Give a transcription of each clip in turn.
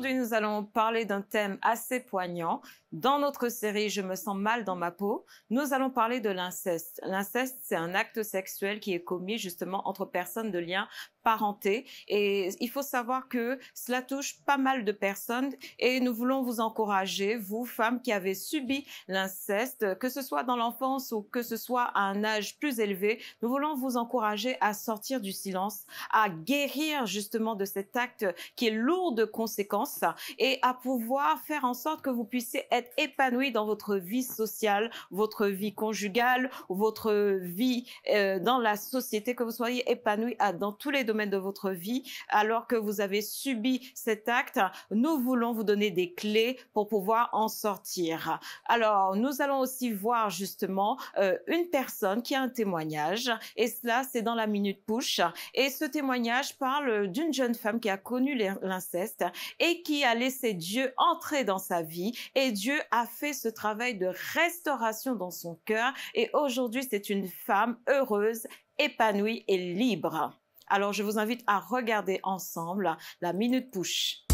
Aujourd'hui, nous allons parler d'un thème assez poignant. Dans notre série Je me sens mal dans ma peau, nous allons parler de l'inceste. L'inceste, c'est un acte sexuel qui est commis justement entre personnes de lien parenté. Et il faut savoir que cela touche pas mal de personnes et nous voulons vous encourager, vous, femmes qui avez subi l'inceste, que ce soit dans l'enfance ou que ce soit à un âge plus élevé, nous voulons vous encourager à sortir du silence, à guérir justement de cet acte qui est lourd de conséquences et à pouvoir faire en sorte que vous puissiez être épanoui dans votre vie sociale, votre vie conjugale, votre vie euh, dans la société, que vous soyez épanoui dans tous les domaines de votre vie, alors que vous avez subi cet acte. Nous voulons vous donner des clés pour pouvoir en sortir. Alors, nous allons aussi voir justement euh, une personne qui a un témoignage, et cela, c'est dans la minute push. Et ce témoignage parle d'une jeune femme qui a connu l'inceste et qui a laissé Dieu entrer dans sa vie, et Dieu a fait ce travail de restauration dans son cœur et aujourd'hui c'est une femme heureuse, épanouie et libre. Alors je vous invite à regarder ensemble la Minute Push.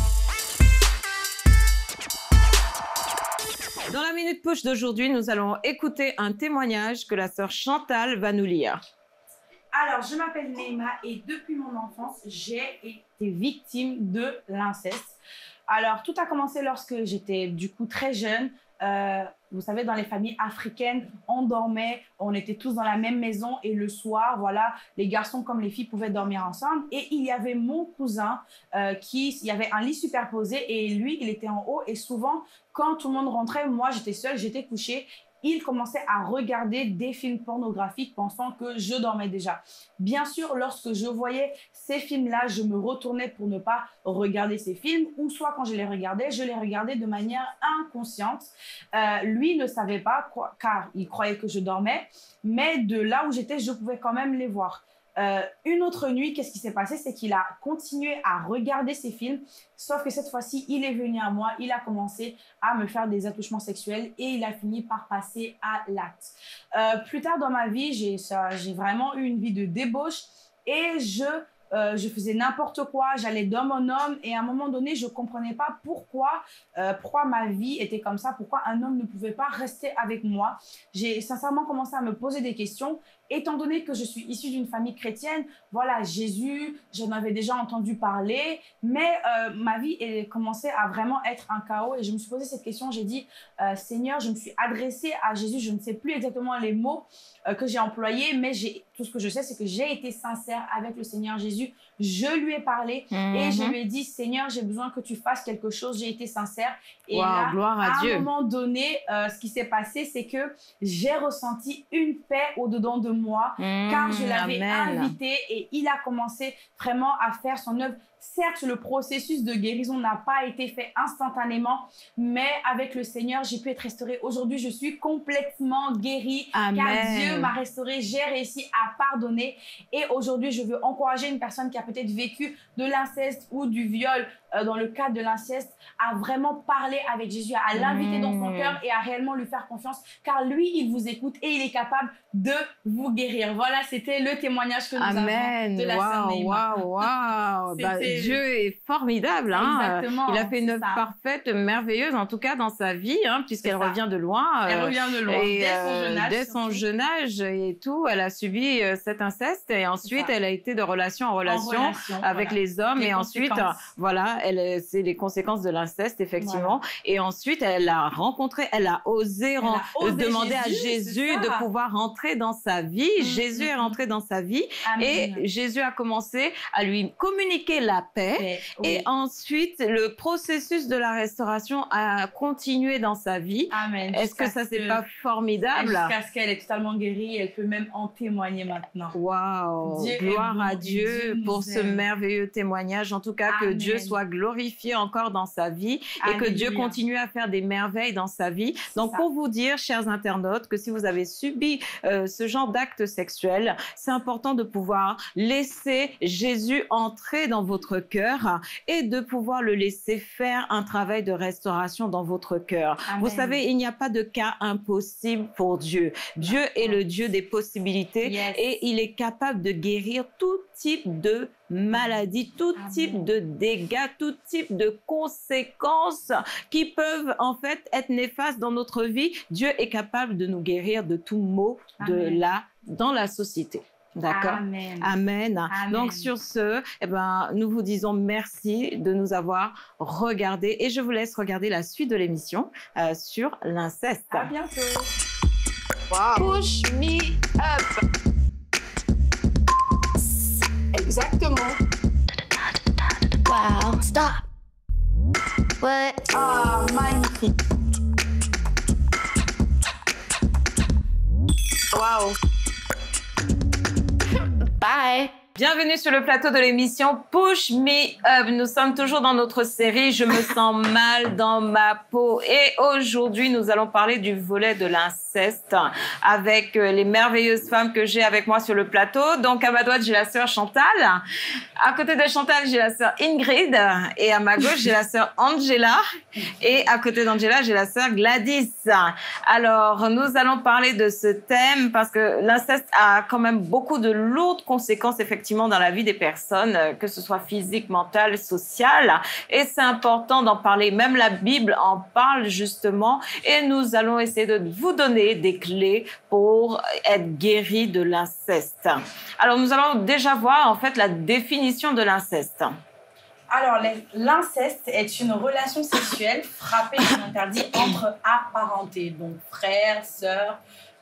Dans la Minute Push d'aujourd'hui, nous allons écouter un témoignage que la sœur Chantal va nous lire. Alors, je m'appelle Neima et depuis mon enfance, j'ai été victime de l'inceste. Alors, tout a commencé lorsque j'étais du coup très jeune. Euh, vous savez, dans les familles africaines, on dormait, on était tous dans la même maison et le soir, voilà, les garçons comme les filles pouvaient dormir ensemble. Et il y avait mon cousin euh, qui, il y avait un lit superposé et lui, il était en haut. Et souvent, quand tout le monde rentrait, moi, j'étais seule, j'étais couchée il commençait à regarder des films pornographiques pensant que je dormais déjà. Bien sûr, lorsque je voyais ces films-là, je me retournais pour ne pas regarder ces films, ou soit quand je les regardais, je les regardais de manière inconsciente. Euh, lui ne savait pas, car il croyait que je dormais, mais de là où j'étais, je pouvais quand même les voir. Euh, une autre nuit, qu'est-ce qui s'est passé? C'est qu'il a continué à regarder ses films, sauf que cette fois-ci, il est venu à moi, il a commencé à me faire des attouchements sexuels et il a fini par passer à l'acte. Euh, plus tard dans ma vie, j'ai vraiment eu une vie de débauche et je euh, je faisais n'importe quoi, j'allais d'homme en homme et à un moment donné, je comprenais pas pourquoi, pourquoi ma vie était comme ça, pourquoi un homme ne pouvait pas rester avec moi. J'ai sincèrement commencé à me poser des questions étant donné que je suis issue d'une famille chrétienne, voilà, Jésus, j'en avais déjà entendu parler, mais euh, ma vie est commencé à vraiment être un chaos et je me suis posé cette question, j'ai dit, euh, Seigneur, je me suis adressée à Jésus, je ne sais plus exactement les mots euh, que j'ai employés, mais tout ce que je sais, c'est que j'ai été sincère avec le Seigneur Jésus, je lui ai parlé et je mhm. lui ai dit, Seigneur, j'ai besoin que tu fasses quelque chose, j'ai été sincère. Et là, gloire à, un moment donné, ce qui s'est passé, c'est que j'ai ressenti une paix au-dedans de moi, car je mmh, l'avais invité et il a commencé vraiment à faire son œuvre Certes, le processus de guérison n'a pas été fait instantanément, mais avec le Seigneur, j'ai pu être restaurée. Aujourd'hui, je suis complètement guérie car Dieu m'a restaurée. J'ai réussi à pardonner. Et aujourd'hui, je veux encourager une personne qui a peut-être vécu de l'inceste ou du viol euh, dans le cadre de l'inceste à vraiment parler avec Jésus, à l'inviter dans son mmh. cœur et à réellement lui faire confiance car lui, il vous écoute et il est capable de vous guérir. Voilà, c'était le témoignage que nous avons de la wow, Waouh, waouh, bah, Dieu est formidable. Hein. Il a fait une œuvre parfaite, merveilleuse, en tout cas dans sa vie, hein, puisqu'elle revient de loin. Elle euh, revient de loin. Et, dès son, jeune âge, dès son jeune âge et tout, elle a subi euh, cet inceste et ensuite elle a été de relation en relation, avec les hommes et ensuite, voilà, elle, c'est les conséquences de l'inceste effectivement. Et ensuite, elle a rencontré, elle a osé, demander à Jésus de pouvoir rentrer dans sa vie. Mm, Jésus mm, est rentré dans sa vie et Jésus a commencé à lui communiquer la paix. Et ensuite, le processus de la restauration a continué dans sa vie. Amen. Est-ce que ça, c'est pas formidable? Jusqu'à ce qu'elle est totalement guérie, elle peut même en témoigner maintenant. Waouh! Gloire à Dieu, pour ce merveilleux témoignage. En tout cas, que Dieu soit glorifié encore dans sa vie et que Dieu continue à faire des merveilles dans sa vie. Donc, pour vous dire, chers internautes, que si vous avez subi euh, ce genre d'acte sexuel, c'est important de pouvoir laisser Jésus entrer dans votre cœur et de pouvoir le laisser faire un travail de restauration dans votre cœur. Vous savez, il n'y a pas de cas impossible pour Dieu. Dieu est le Dieu des possibilités et il est capable de guérir toutes type de maladie, tout type de dégâts, tout type de conséquences qui peuvent en fait être néfastes dans notre vie. Dieu est capable de nous guérir de tout mot de là dans la société. D'accord? Amen. Amen. Amen. Donc sur ce, eh ben, nous vous disons merci de nous avoir regardés et je vous laisse regarder la suite de l'émission euh, sur l'inceste. À bientôt. Push me up. Exactement. Wow. Stop. What? Ah, magnifique. Wow. Bye. Bienvenue sur le plateau de l'émission Push Me Up. Nous sommes toujours dans notre série Je me sens mal dans ma peau. Et aujourd'hui, nous allons parler du volet de avec euh, les merveilleuses femmes que j'ai avec moi sur le plateau. Donc, à ma droite, j'ai la sœur Chantal. À côté de Chantal, j'ai la sœur Ingrid. Et à ma gauche, j'ai la sœur Angela. Et à côté d'Angela, j'ai la sœur Gladys. Alors, nous allons parler de ce thème parce que l'inceste a quand même beaucoup de lourdes conséquences, effectivement, dans la vie des personnes, que ce soit physique, mentale, sociale. Et c'est important d'en parler. Même la Bible en parle justement. Et nous allons essayer de vous donner des clés pour être guéri de l'inceste. Alors, nous allons déjà voir, en fait, la définition de l'inceste. Alors, l'inceste est une relation sexuelle frappée et interdite entre apparentés, donc frères, sœurs,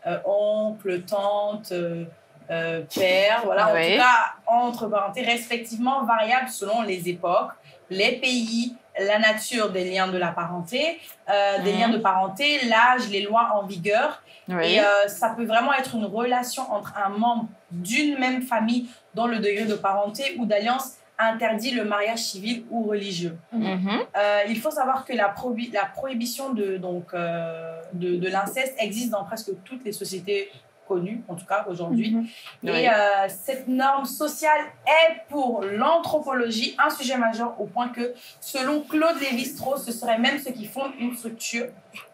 euh, oncles, tantes, euh, euh, pères, voilà, en tout cas entre parentés, respectivement variables selon les époques, les pays, la nature des liens de la parenté, euh, des Mhm. liens de parenté, l'âge, les lois en vigueur, et euh, ça peut vraiment être une relation entre un membre d'une même famille dont le degré de parenté ou d'alliance interdit le mariage civil ou religieux. Mhm. Euh, il faut savoir que la, prohi- la prohibition de, donc, euh, de, de l'inceste existe dans presque toutes les sociétés connues, en tout cas aujourd'hui. Mhm. Et Oui. euh, cette norme sociale est pour l'anthropologie un sujet majeur au point que, selon Claude Lévi-Strauss, ce serait même ce qui fonde une structure,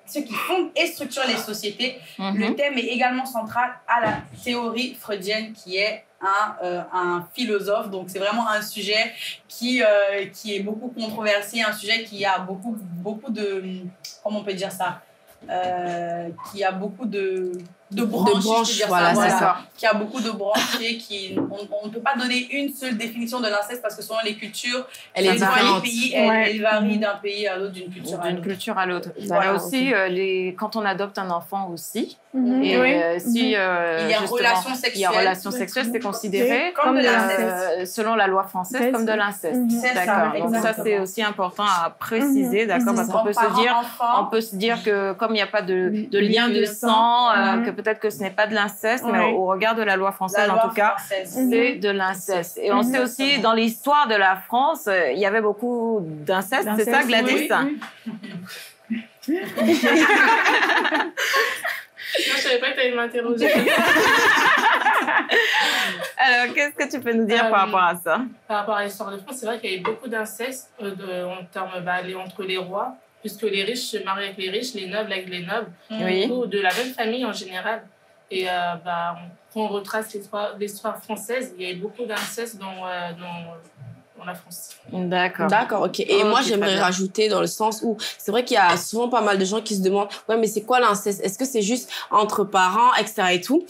ce qui fonde et structure les sociétés. Le Mhm. thème est également central à la théorie freudienne qui est un, euh, un philosophe. Donc c'est vraiment un sujet qui, euh, qui est beaucoup controversé, un sujet qui a beaucoup, beaucoup de... Comment on peut dire ça qui a beaucoup de, de branches, je peux branches, dire voilà, ça, c'est ça. qui a beaucoup de branches et qui on, on ne peut pas donner une seule définition de l'inceste parce que selon les cultures, Elle est les pays, elle, Ouais. elle varie d'un pays à l'autre, d'une culture à d'une l'autre. culture à l'autre. Il y Voilà, a aussi euh, les quand on adopte un enfant aussi. Mhm. Et Oui. euh, si euh, Il y a justement, relation il y a sexuelle. relation sexuelle, c'est considéré Comme de euh, selon la loi française comme de l'inceste. Mhm. C'est ça, D'accord. Donc ça c'est aussi important à préciser, d'accord, Mhm. parce qu'on peut se dire on peut se dire que comme il n'y a pas de, de lien de de sang, euh, mhm. que peut-être que ce n'est pas de l'inceste, mais au regard de la loi française la en loi tout cas, c'est de l'inceste. Et on Mhm. sait aussi dans l'histoire de la France, euh, il y avait beaucoup d'inceste, c'est ça Gladys oui, oui. Non, je savais pas que tu allais m'interroger. Alors qu'est-ce que tu peux nous dire Euh, par rapport à ça? Par rapport à l'histoire de France, c'est vrai qu'il y a eu beaucoup d'inceste euh, en termes bah, entre les rois, puisque les riches se mariaient avec les riches, les nobles avec les nobles, Oui. ou de la même famille en général. Et euh, bah, on- quand on retrace l'histoire française, il y a eu beaucoup d'inceste dans, euh, dans, dans la France. D'accord. D'accord, ok. Et moi, j'aimerais rajouter dans le sens où c'est vrai qu'il y a souvent pas mal de gens qui se demandent Ouais, mais c'est quoi l'inceste? Est-ce que c'est juste entre parents, etc. et tout?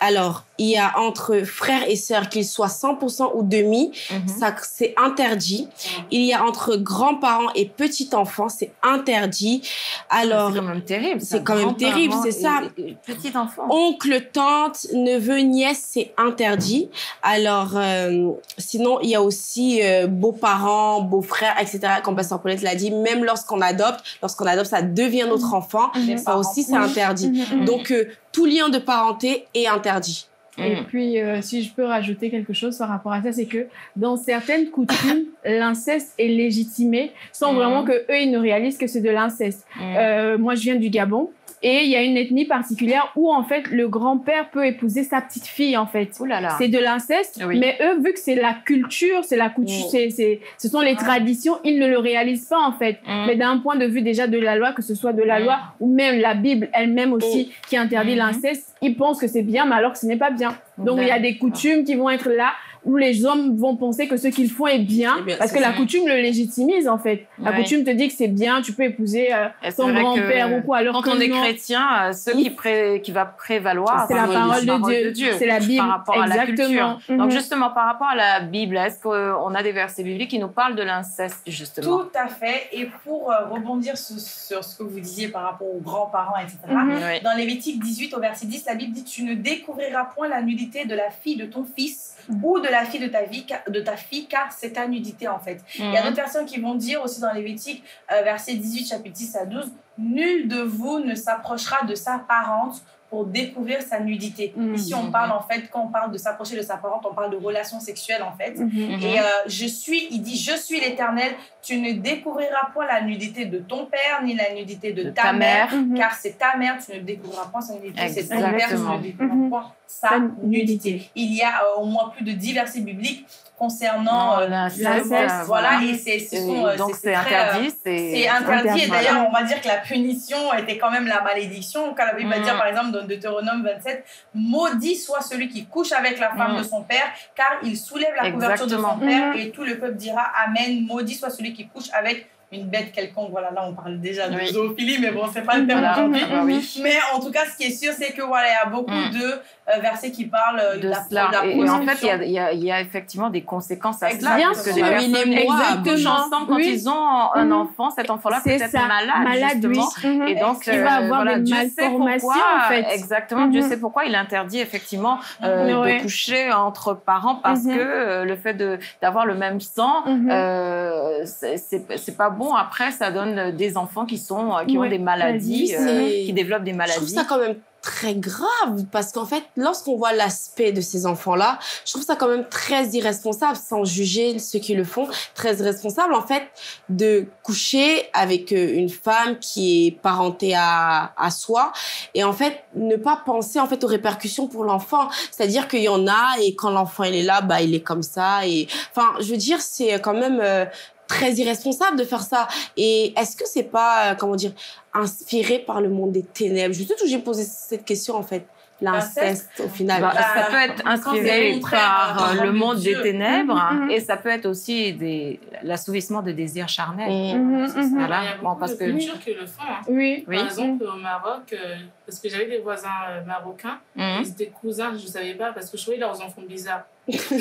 Alors, il y a entre frères et sœurs, qu'ils soient 100% ou demi, Mhm. ça c'est interdit. Il y a entre grands-parents et petits-enfants, c'est interdit. Alors, c'est quand même terrible. c'est quand même terrible, c'est ça. Petit enfant. Oncle, tante, neveu, nièce, c'est interdit. Alors, euh, sinon, il y a aussi euh, beaux-parents, beaux-frères, etc. Comme Pasteur Paulette l'a dit, même lorsqu'on adopte, lorsqu'on adopte, ça devient notre enfant. Les Ça aussi, c'est interdit. Mhm. Donc, euh, tout lien de parenté est interdit. Et Mhm. puis, euh, si je peux rajouter quelque chose par rapport à ça, c'est que dans certaines coutumes, l'inceste est légitimé sans vraiment que eux ils ne réalisent que c'est de l'inceste. Mhm. Euh, moi, je viens du Gabon et il y a une ethnie particulière où en fait le grand-père peut épouser sa petite fille en fait. Ouh là là. C'est de l'inceste, Oui. mais eux, vu que c'est la culture, c'est la coutume, Mm. c'est, c'est, ce sont les traditions, ils ne le réalisent pas en fait. Mhm. Mais d'un point de vue déjà de la loi, que ce soit de la Mm. loi ou même la Bible elle-même aussi qui interdit Mhm. l'inceste, ils pensent que c'est bien, mais alors que ce n'est pas bien. Donc il y a des coutumes qui vont être là où les hommes vont penser que ce qu'ils font est bien, bien, parce que la coutume le légitimise en fait. La Ouais. coutume te dit que c'est bien, tu peux épouser euh, c'est ton grand-père ou quoi. Alors Quand que on est non. chrétien, euh, ce qui, pré- qui va prévaloir, C'est la parole de de Dieu. Dieu C'est la Bible. par rapport à la Exactement. culture. Donc Mhm. justement, par rapport à la Bible, est-ce qu'on a des versets bibliques qui nous parlent de l'inceste, justement? Tout à fait. Et pour euh, rebondir sur, sur ce que vous disiez par rapport aux grands-parents, etc., Mhm. Dans Lévitique 18 au verset 10, la Bible dit Tu ne découvriras point la nudité de la fille de ton fils ou de la fille de ta, vie, de ta fille, car c'est ta nudité en fait. Il y a Mhm. d'autres personnes qui vont dire aussi dans Lévitique, euh, verset 18, chapitre 10 à 12, Nul de vous ne s'approchera de sa parente pour découvrir sa nudité. Mhm. Ici, on parle en fait, quand on parle de s'approcher de sa parente, on parle de relations sexuelles en fait. Mhm. Mhm. Et euh, je suis, il dit, je suis l'Éternel, tu ne découvriras point la nudité de ton père, ni la nudité de, De ta, ta mère, mère. car c'est ta mère, tu ne découvriras point sa nudité, c'est ton père, tu ne découvriras point sa nudité. nudité. Il y a euh, au moins plus de dix versets bibliques concernant Non, euh, euh, voilà, et c'est, ce Et sont, euh, donc c'est très, euh, interdit, c'est interdit. interdit. Et d'ailleurs, on va dire que la punition était quand même la malédiction. Quand la Bible va Mm. dire, par exemple, dans Deutéronome 27, Maudit soit celui qui couche avec la femme Mm. de son père, car il soulève la couverture de son père. Mhm. Et tout le peuple dira Amen. Maudit soit celui qui couche avec une bête quelconque. Voilà, là, on parle déjà de Oui. zoophilie, mais bon, c'est pas le thème Voilà. aujourd'hui. Oui. Mais en tout cas, ce qui est sûr, c'est que voilà, il y a beaucoup Mm. de versets qui parlent euh, de la, cela. de la Et, et en fait, il y a, y y effectivement des conséquences à cela. Bien parce que sûr. Oui, les Exactement. ensemble quand Oui. ils ont un Mhm. enfant. Cet enfant-là peut être ça. malade, Malade, justement. Mhm. Et donc, Il va euh, avoir voilà, des Dieu sait malformations, pourquoi, en fait. Exactement, Dieu Mhm. sait pourquoi il interdit effectivement euh, de coucher entre parents parce que euh, le fait d'avoir le même sang, Mhm. euh, c'est- pas bon. Après, ça donne des enfants qui sont euh, qui Ouais. ont des maladies, euh, qui développent des Je trouve maladies. ça quand même très grave parce qu'en fait, lorsqu'on voit l'aspect de ces enfants-là, je trouve ça quand même très irresponsable, sans juger ceux qui le font, très irresponsable en fait de coucher avec euh, une femme qui est parentée à, à soi et en fait ne pas penser en fait aux répercussions pour l'enfant. C'est-à-dire qu'il y en a et quand l'enfant il est là, bah il est comme ça et enfin je veux dire c'est quand même euh, très irresponsable de faire ça. Et est-ce que c'est pas, euh, comment dire, inspiré par le monde des ténèbres? Je sais toujours j'ai posé cette question en fait. L'inceste au final. Bah, ça peut être inspiré par euh, le monde des ténèbres Mhm, mhm. et ça peut être aussi des l'assouvissement de désirs charnels. Mm. C'est ça. mhm. Voilà. Il y a Bon, parce de que- cultures qui le font. hein. Oui. Oui. Par exemple, au Maroc, euh, parce que j'avais des voisins euh, marocains, Mhm. ils étaient cousins, je ne savais pas, parce que je trouvais leurs enfants bizarres.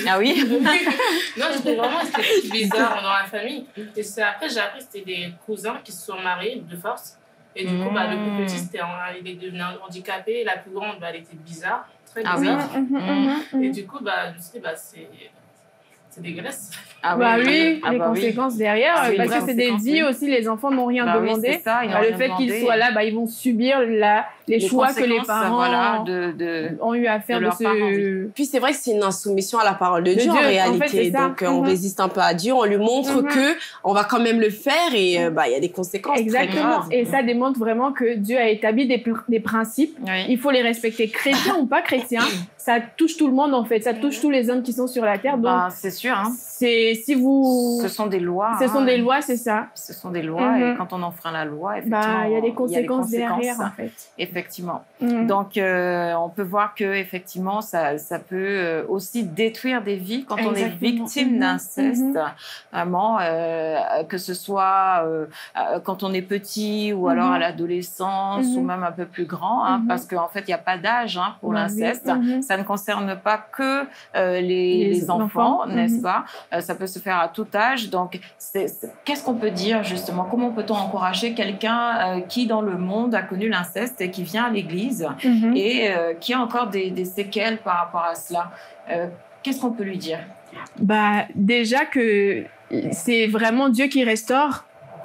Ah oui? Non, j'étais vraiment c'était bizarre dans la famille. Et c'est après, j'ai appris que c'était des cousins qui se sont mariés de force. Et du coup, bah, le plus Mm. petit, c'était en- il est devenu handicapé. La plus grande, bah, elle était bizarre, très Ah oui. bizarre. Mhm, mhm. Et du coup, bah, je me suis dit, bah, c'est c'est dégueulasse. Ah bah oui, Ah les bah oui. conséquences derrière, Ah parce que c'est des vies aussi, les enfants n'ont rien Bah demandé. ça, Bah, le fait qu'ils soient là, bah, ils vont subir la, les, Les choix que les parents voilà, de, de... ont eu à faire de de, ce... parents, oui. Puis c'est vrai que c'est une insoumission à la parole de, De Dieu, en Dieu, en fait, réalité. Donc euh, on Mhm. résiste un peu à Dieu, on lui montre Mhm. que on va quand même le faire et euh, bah il y a des conséquences très Exactement. graves. Et ça démontre vraiment que Dieu a établi des, pr- des principes. Oui. Il faut les respecter, chrétiens ou pas chrétiens. Ça touche tout le monde en fait. Ça touche tous les hommes qui sont sur la terre. Donc Bah, c'est sûr, hein. c'est si vous, ce sont des lois. ce sont hein. des lois, c'est ça. Ce sont des lois et quand on enfreint la loi, effectivement, Bah il y a des conséquences, conséquences, derrière en fait. Effectivement. Mhm. Donc, euh, on peut voir que effectivement, ça, ça peut euh, aussi détruire des vies quand on est victime Mhm. d'inceste. Mhm. Vraiment, euh, que ce soit euh, quand on est petit ou alors Mhm. à l'adolescence ou Mhm. même un peu plus grand, hein, Mhm. parce qu'en fait, il n'y a pas d'âge hein, pour Bah l'inceste. Ça ne concerne pas que les, Les les enfants, enfants, n'est-ce pas? Ça peut se faire à tout âge. Donc, qu'est-ce qu'on peut dire justement? Comment peut-on encourager quelqu'un qui, dans le monde, a connu l'inceste et qui vient à l'église Mhm. et euh, qui a encore des, des séquelles par rapport à cela Euh, Qu'est-ce qu'on peut lui dire? Bah déjà que c'est vraiment Dieu qui restaure.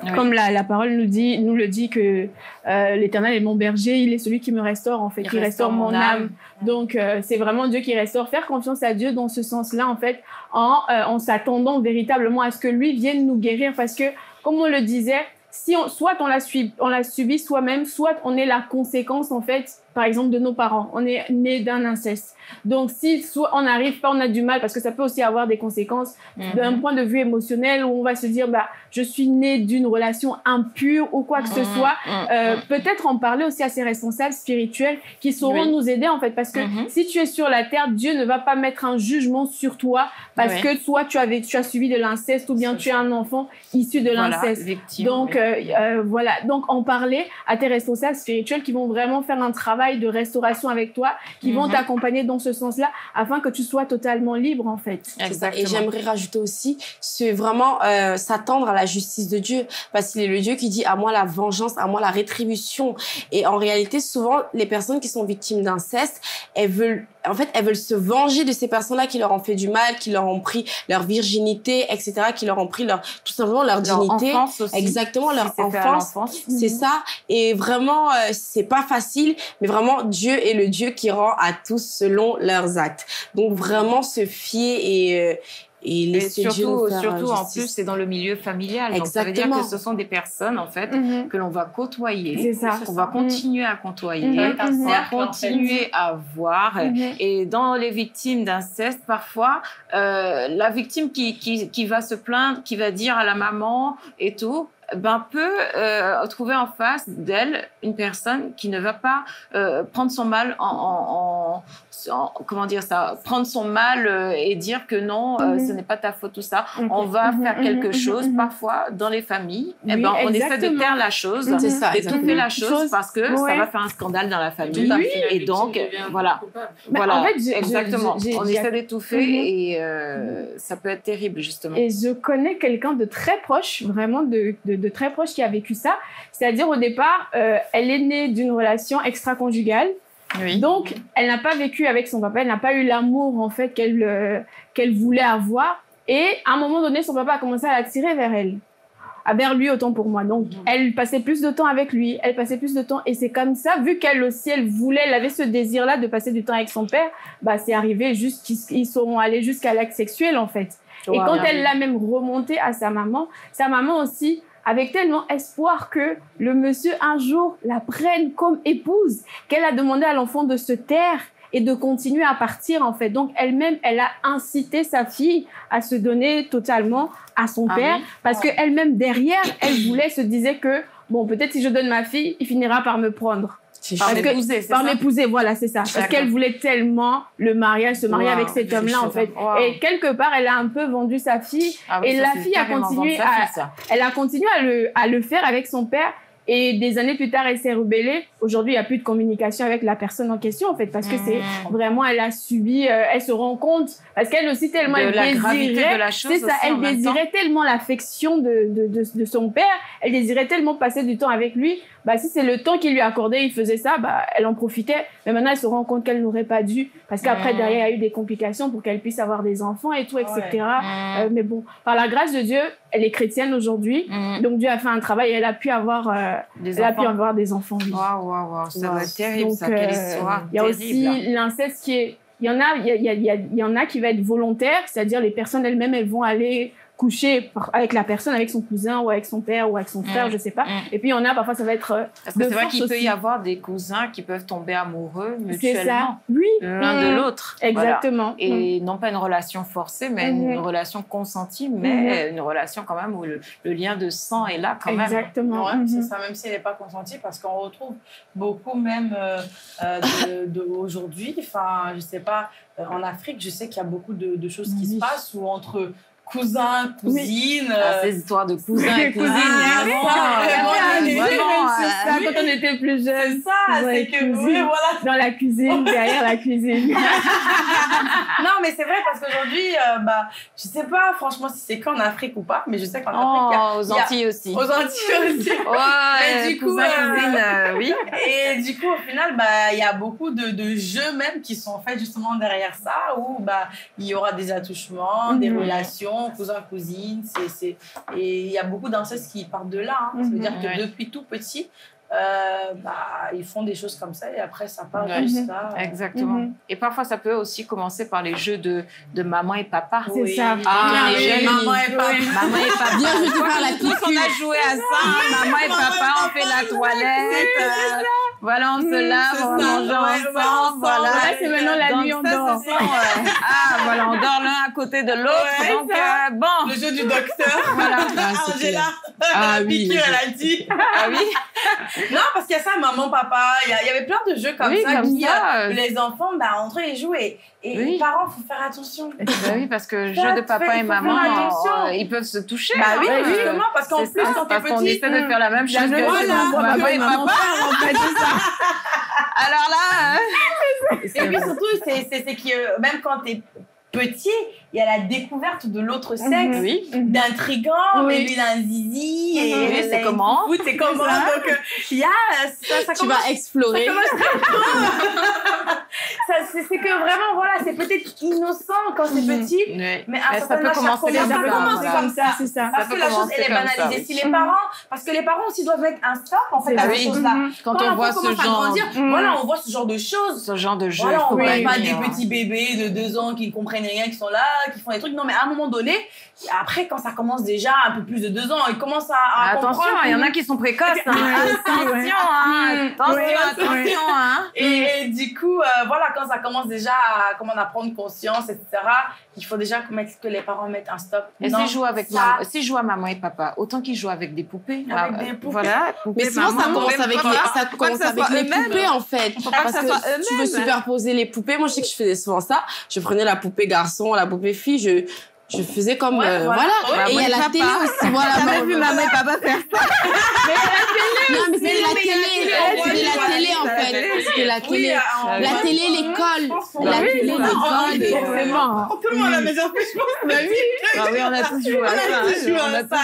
Oui. Comme la, la parole nous dit, nous le dit que euh, l'Éternel est mon berger, il est celui qui me restaure en fait, Il qui restaure, mon âme. Donc euh, c'est vraiment Dieu qui restaure. Faire confiance à Dieu dans ce sens-là en fait, en, euh, en s'attendant véritablement à ce que lui vienne nous guérir, parce que comme on le disait, si on, soit on l'a subi, on l'a subi soi-même, soit on est la conséquence en fait par exemple, de nos parents. On est né d'un inceste. Donc, si soit on n'arrive pas, on a du mal, parce que ça peut aussi avoir des conséquences Mhm. d'un point de vue émotionnel, où on va se dire, bah, je suis né d'une relation impure ou quoi que ce Mhm. soit. Mhm. Euh, Peut-être en parler aussi à ces responsables spirituels qui sauront Oui. nous aider, en fait, parce que si tu es sur la terre, Dieu ne va pas mettre un jugement sur toi, parce que soit tu, avais, tu as suivi de l'inceste, ou bien tu es un enfant issu de l'inceste. victime, Donc oui. euh, euh, voilà, donc en parler à tes responsables spirituels qui vont vraiment faire un travail de restauration avec toi, qui vont Mhm. t'accompagner dans ce sens-là, afin que tu sois totalement libre en fait. Ça. Et Exactement. j'aimerais rajouter aussi, c'est vraiment euh, s'attendre à la justice de Dieu, parce qu'il est le Dieu qui dit à moi la vengeance, à moi la rétribution. Et en réalité, souvent, les personnes qui sont victimes d'inceste, elles veulent, en fait, elles veulent se venger de ces personnes-là qui leur ont fait du mal, qui leur ont pris leur virginité, etc., qui leur ont pris leur, tout simplement leur, Leur dignité. enfance aussi. Exactement, Si leur enfance. C'est ça. Et vraiment, euh, c'est pas facile, mais vraiment, Dieu est le Dieu qui rend à tous selon leurs actes. Donc, vraiment se fier et, euh, et laisser nous surtout, euh, en plus, c'est dans le milieu familial. Donc, ça veut dire que ce sont des personnes, en fait, Mhm. que l'on va côtoyer, C'est ça. qu'on va continuer à côtoyer, Mhm. Mhm. qu'on va cercle, en fait. continuer à voir. Mhm. Et dans les victimes d'inceste, parfois, euh, la victime qui, qui, qui va se plaindre, qui va dire à la maman et tout, ben, peut euh, trouver en face d'elle une personne qui ne va pas euh, prendre son mal en, en- en- en- comment dire ça, prendre son mal euh, et dire que non, euh, Mhm. ce n'est pas ta faute tout ça. On va Mhm, faire mhm, quelque chose parfois dans les familles. eh ben, on essaie de taire la chose, d'étouffer la chose, Chose- parce que ça va faire un scandale dans la famille. Et donc, voilà. Voilà, en fait, exactement. on essaie d'étouffer et euh, ça peut être terrible, justement. Et je connais quelqu'un de très proche, vraiment de, de, de très proche, qui a vécu ça. C'est-à-dire, au départ, euh, elle est née d'une relation extra-conjugale. Oui. Donc, elle n'a pas vécu avec son papa, elle n'a pas eu l'amour, en fait, qu'elle euh, qu'elle voulait avoir. Et à un moment donné, son papa a commencé à l'attirer vers elle. Ah, vers lui, autant pour moi. Donc, elle passait plus de temps avec lui, elle passait plus de temps. Et c'est comme ça, vu qu'elle aussi, elle voulait, elle avait ce désir-là de passer du temps avec son père, bah, c'est arrivé juste qu'ils ils sont allés jusqu'à l'acte sexuel, en fait. Et quand elle l'a même remonté à sa maman, sa maman aussi, avec tellement espoir que le monsieur un jour la prenne comme épouse, qu'elle a demandé à l'enfant de se taire et de continuer à partir en fait. Donc elle-même, elle a incité sa fille à se donner totalement à son Ah père oui parce que elle-même derrière, elle voulait se disait que bon, peut-être si je donne ma fille, il finira par me prendre. Par c'est Par ça m'épouser, voilà, c'est ça. Parce qu'elle voulait tellement le mariage, se marier Wow, avec cet homme-là, en fait. wow. Et quelque part, elle a un peu vendu sa fille. Ah oui, et ça, la fille a continué à- ça. Elle a continué à le, à le faire avec son père. Et des années plus tard, elle s'est rebellée. Aujourd'hui, il n'y a plus de communication avec la personne en question, en fait, parce que c'est Mhm. vraiment, elle a subi, euh, elle se rend compte, parce qu'elle aussi tellement De elle la désirait, de la chose ça, elle désirait tellement l'affection de, de, de, de son père, elle désirait tellement passer du temps avec lui, bah si c'est le temps qu'il lui accordait, il faisait ça, bah elle en profitait. Mais maintenant, elle se rend compte qu'elle n'aurait pas dû, parce qu'après derrière, il y a eu des complications pour qu'elle puisse avoir des enfants et tout, etc. Euh, mais bon, par la grâce de Dieu, elle est chrétienne aujourd'hui. Mhm. Donc Dieu a fait un travail et elle a pu avoir, euh, Des elle a pu enfants. avoir des enfants. oui. Waouh, waouh, waouh, ça Wow. doit être terrible, Donc, ça, quelle euh, histoire. Il y a terrible. aussi l'inceste qui est, il y en y, a- il y, a- il y, a- il y en a qui va être volontaire, c'est-à-dire les personnes elles-mêmes, elles vont aller coucher avec la personne, avec son cousin ou avec son père ou avec son frère, Mm. je sais pas. Mm. Et puis il y en a parfois ça va être euh, Parce que c'est vrai qu'il peut y avoir des cousins qui peuvent tomber amoureux c'est ça. mutuellement, Oui. l'un Mm. de l'autre. Voilà. Exactement. Et non pas une relation forcée, mais une Mhm. relation consentie, mais une relation quand même où le, le lien de sang est là quand Mm. même. Exactement. Ouais, c'est ça, même si elle n'est pas consentie, parce qu'on retrouve beaucoup même euh, euh, de, de aujourd'hui, enfin, je sais pas, euh, en Afrique, je sais qu'il y a beaucoup de, de choses qui Oui. se passent où entre cousins, cousines, Ah, euh, ces histoires de cousins et cousines, cousines, vraiment, ça, euh, vraiment, c'est euh, ça, quand on était plus c'est jeunes. ça, Ouais, c'est que, cousines. oui, voilà. Dans la cuisine, derrière la cuisine. Non, mais c'est vrai parce qu'aujourd'hui, euh, bah, je sais pas franchement si c'est qu'en Afrique ou pas, mais je sais qu'en Afrique, il y a- Oh, aux il y a- Antilles aussi. aux Antilles aussi. Ouais, Mais du coup, cousin, euh, cousine, euh, oui. Et du coup, au final, bah, il y a beaucoup de, de jeux même qui sont faits justement derrière ça, où bah, il y aura des attouchements, des Mhm. Relations, cousins, cousines. C'est, c'est... Et il y a beaucoup d'incestes qui partent de là. hein. Ça veut Mhm. dire que Ouais. depuis tout petit, euh, bah, ils font des choses comme ça et après, ça part Ouais. jusqu'à... Exactement. Mhm. Et parfois, ça peut aussi commencer par les jeux de, de maman et papa. C'est ça. Ah, oui, les jeunes, maman et papa. Maman et papa. Bien, te parle la Tous, on a joué à ça. Maman et papa, on fait la toilette. Voilà, on se Mmh, lave, c'est on mange ouais, ensemble, ouais, ensemble. voilà. Là, c'est maintenant la nuit, on ça, dort. ah, voilà, on dort l'un à côté de l'autre. Ouais, donc, euh, bon. Le jeu du docteur. Voilà. Ah, c'est Angela. Ah oui, elle a dit. Ah oui, Non, parce qu'il y a ça, maman, papa. Il y, avait plein de jeux comme oui, ça. comme qui, ça. euh, les enfants, bah, entre eux, ils jouent. Et, les parents, il faut faire attention. bah oui, parce que jeu de papa et maman, euh, ils peuvent se toucher. Bah oui, hein, justement, parce qu'en plus, quand t'es parce qu'on petit, essaie de faire la même chose que même chose, maman, maman et maman ça. Alors là, hein, Et puis surtout, c'est c'est- c'est que euh, même quand t'es petit, il y a la découverte de l'autre sexe. Mhm. oui, D'intrigant, Oui. mais lui il a un zizi et Mhm. Oui, c'est comment c'est comment donc il y a ça, ça Tu commence vas explorer. ça, c'est c'est que vraiment voilà c'est peut-être innocent quand c'est Mhm. petit Oui. mais à ça peut commencer commence- comme ça ça, commence voilà. comme ça parce Ça que la chose commencer elle est banalisée oui. si les Mhm. parents parce que les parents aussi doivent mettre un stop en fait à ces Oui. choses-là Mhm. Quand on voit ce genre, Mhm. voilà on voit ce genre de choses ce genre de jeu, voilà, il on voit pas des petits bébés de deux ans qui ne comprennent qui sont là, qui font des trucs. Non, mais à un moment donné, après, quand ça commence déjà un peu plus de deux ans, ils commencent à, à Attention, comprendre. il y en a qui sont précoces. Hein. Attention, ouais. hein. Attention, Ouais, attention, hein. Et, et du coup, euh, voilà, quand ça commence déjà à comment, à prendre conscience, etc., il faut déjà que, mettre- que les parents mettent un stop. Et Non, s'ils jouent avec ça- maman, s'ils jouent à maman et papa, autant qu'ils jouent avec des poupées. Avec Ah, des poupées. Voilà, poupées, Mais souvent, ça commence avec les, ça que commence ça avec soit les eux-mêmes. poupées, en fait. Faut pas que Parce ça soit que tu veux superposer les poupées. Moi, je sais que je faisais souvent ça. Je prenais la poupée garçon, la poupée fille, je, je faisais comme, Ouais, euh, voilà. voilà. Ouais, Et il y a la papa. télé aussi, voilà. T'avais bon, vu maman et papa faire ça Non, mais la non, mais il y a la télé. télé, les la télé, la en télé. fait. C'était la télé. La télé, l'école. La télé, c'est l'école. Forcément. Tout le monde à la maison, je pense. Bah oui. Ah oui, on a tous joué à ça.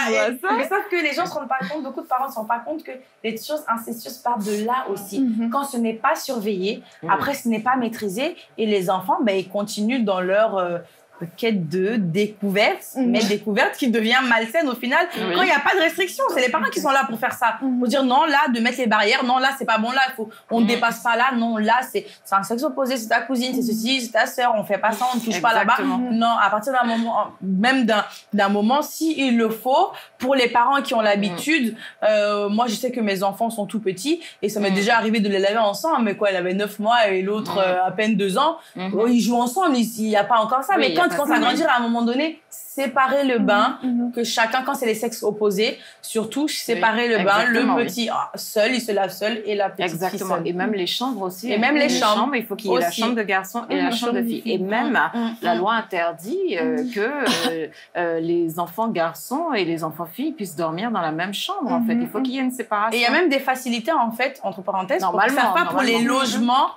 Mais sauf que les gens se rendent pas compte, beaucoup de parents ne se rendent pas compte que les choses incestueuses partent de là aussi. Mhm. Quand ce n'est pas surveillé, Mhm. après ce n'est pas maîtrisé, et les enfants, ben, ils continuent dans leur euh, quête de découverte, Mhm. mais découverte qui devient malsaine au final Oui. quand il n'y a pas de restriction. C'est les parents qui sont là pour faire ça. Mhm. Pour dire non, là, de mettre les barrières, non, là, c'est pas bon, là, faut, on ne Mhm. dépasse pas là, non, là, c'est c'est un sexe opposé, c'est ta cousine, c'est ceci, c'est ta sœur, on fait pas ça, on ne touche pas là-bas. Non, à partir d'un moment, même d'un d'un moment, si il le faut, pour les parents qui ont l'habitude, euh, moi je sais que mes enfants sont tout petits et ça m'est déjà arrivé de les laver ensemble, mais quoi, elle avait 9 mois et l'autre euh, à peine 2 ans. Mhm. Oh, ils jouent ensemble, il n'y a pas encore ça, Oui, mais quand quand ça, ça oui. grandir à un moment donné, séparer le bain, Mhm. que chacun, quand c'est les sexes opposés, surtout séparer le bain, le petit ah, seul, il se lave seul et la petite Exactement. fille seule. Et même les chambres aussi. Et même les chambres il faut qu'il y ait la aussi. chambre de garçon et Mhm, la chambre de fille. Et même, Mm, la mm. loi interdit euh, que euh, euh, les enfants garçons et les enfants filles puissent dormir dans la même chambre, en fait. Il faut qu'il y ait une séparation. Et il y a même des facilités, en fait, entre parenthèses, pour que ça Normalement, pas pour les logements,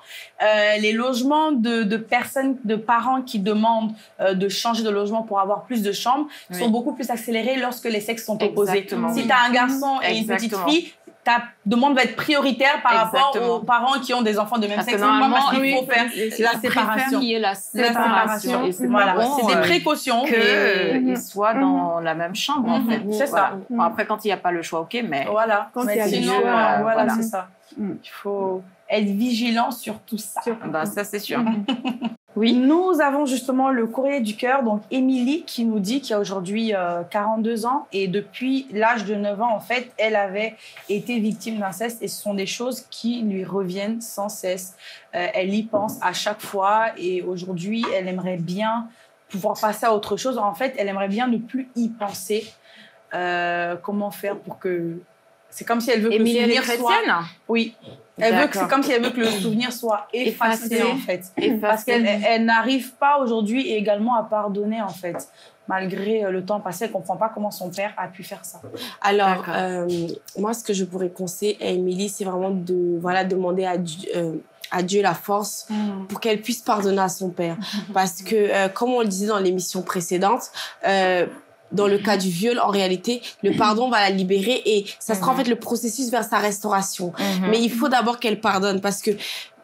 euh, les logements de, de personnes, de parents qui demandent euh, de changer de logement pour avoir plus de chambres, Oui. sont beaucoup plus accélérés lorsque les sexes sont opposés. Exactement, Si tu as un garçon et une petite fille, ta demande va être prioritaire par rapport aux parents qui ont des enfants de même Parce sexe. Normalement, oui, faut faire la séparation. la c'est Voilà, bon, des euh, précautions. que, et- euh, Mhm. ils soient dans la même chambre, en Mhm. fait. C'est Voilà. ça. Bon, après, quand il n'y a pas le choix, ok, mais Voilà. Quand Mais il y a des sinon, euh, voilà, voilà. c'est ça. Mm. Il faut être vigilant sur tout ça. bah, ça, c'est sûr. Oui. Nous avons justement le courrier du cœur, donc Émilie qui nous dit qu'il a aujourd'hui euh, 42 ans et depuis l'âge de 9 ans, en fait, elle avait été victime d'inceste et ce sont des choses qui lui reviennent sans cesse. Euh, elle y pense à chaque fois et aujourd'hui, elle aimerait bien pouvoir passer à autre chose. En fait, elle aimerait bien ne plus y penser. Euh, comment faire pour que... C'est comme si elle veut que le elle est souvenir soit... Oui. Elle veut que c'est comme si elle veut que le souvenir soit effacé, Effacé. en fait. Parce qu'elle elle- n'arrive pas aujourd'hui également à pardonner, en fait. Malgré euh, le temps passé, elle ne comprend pas comment son père a pu faire ça. Alors, euh, moi, ce que je pourrais conseiller à Émilie, c'est vraiment de voilà, demander à Dieu, euh, à Dieu la force pour qu'elle puisse pardonner à son père. Parce que, euh, comme on le disait dans l'émission précédente, dans le cas du viol, en réalité, le pardon va la libérer et ça sera en fait le processus vers sa restauration. Mais il faut d'abord qu'elle pardonne parce que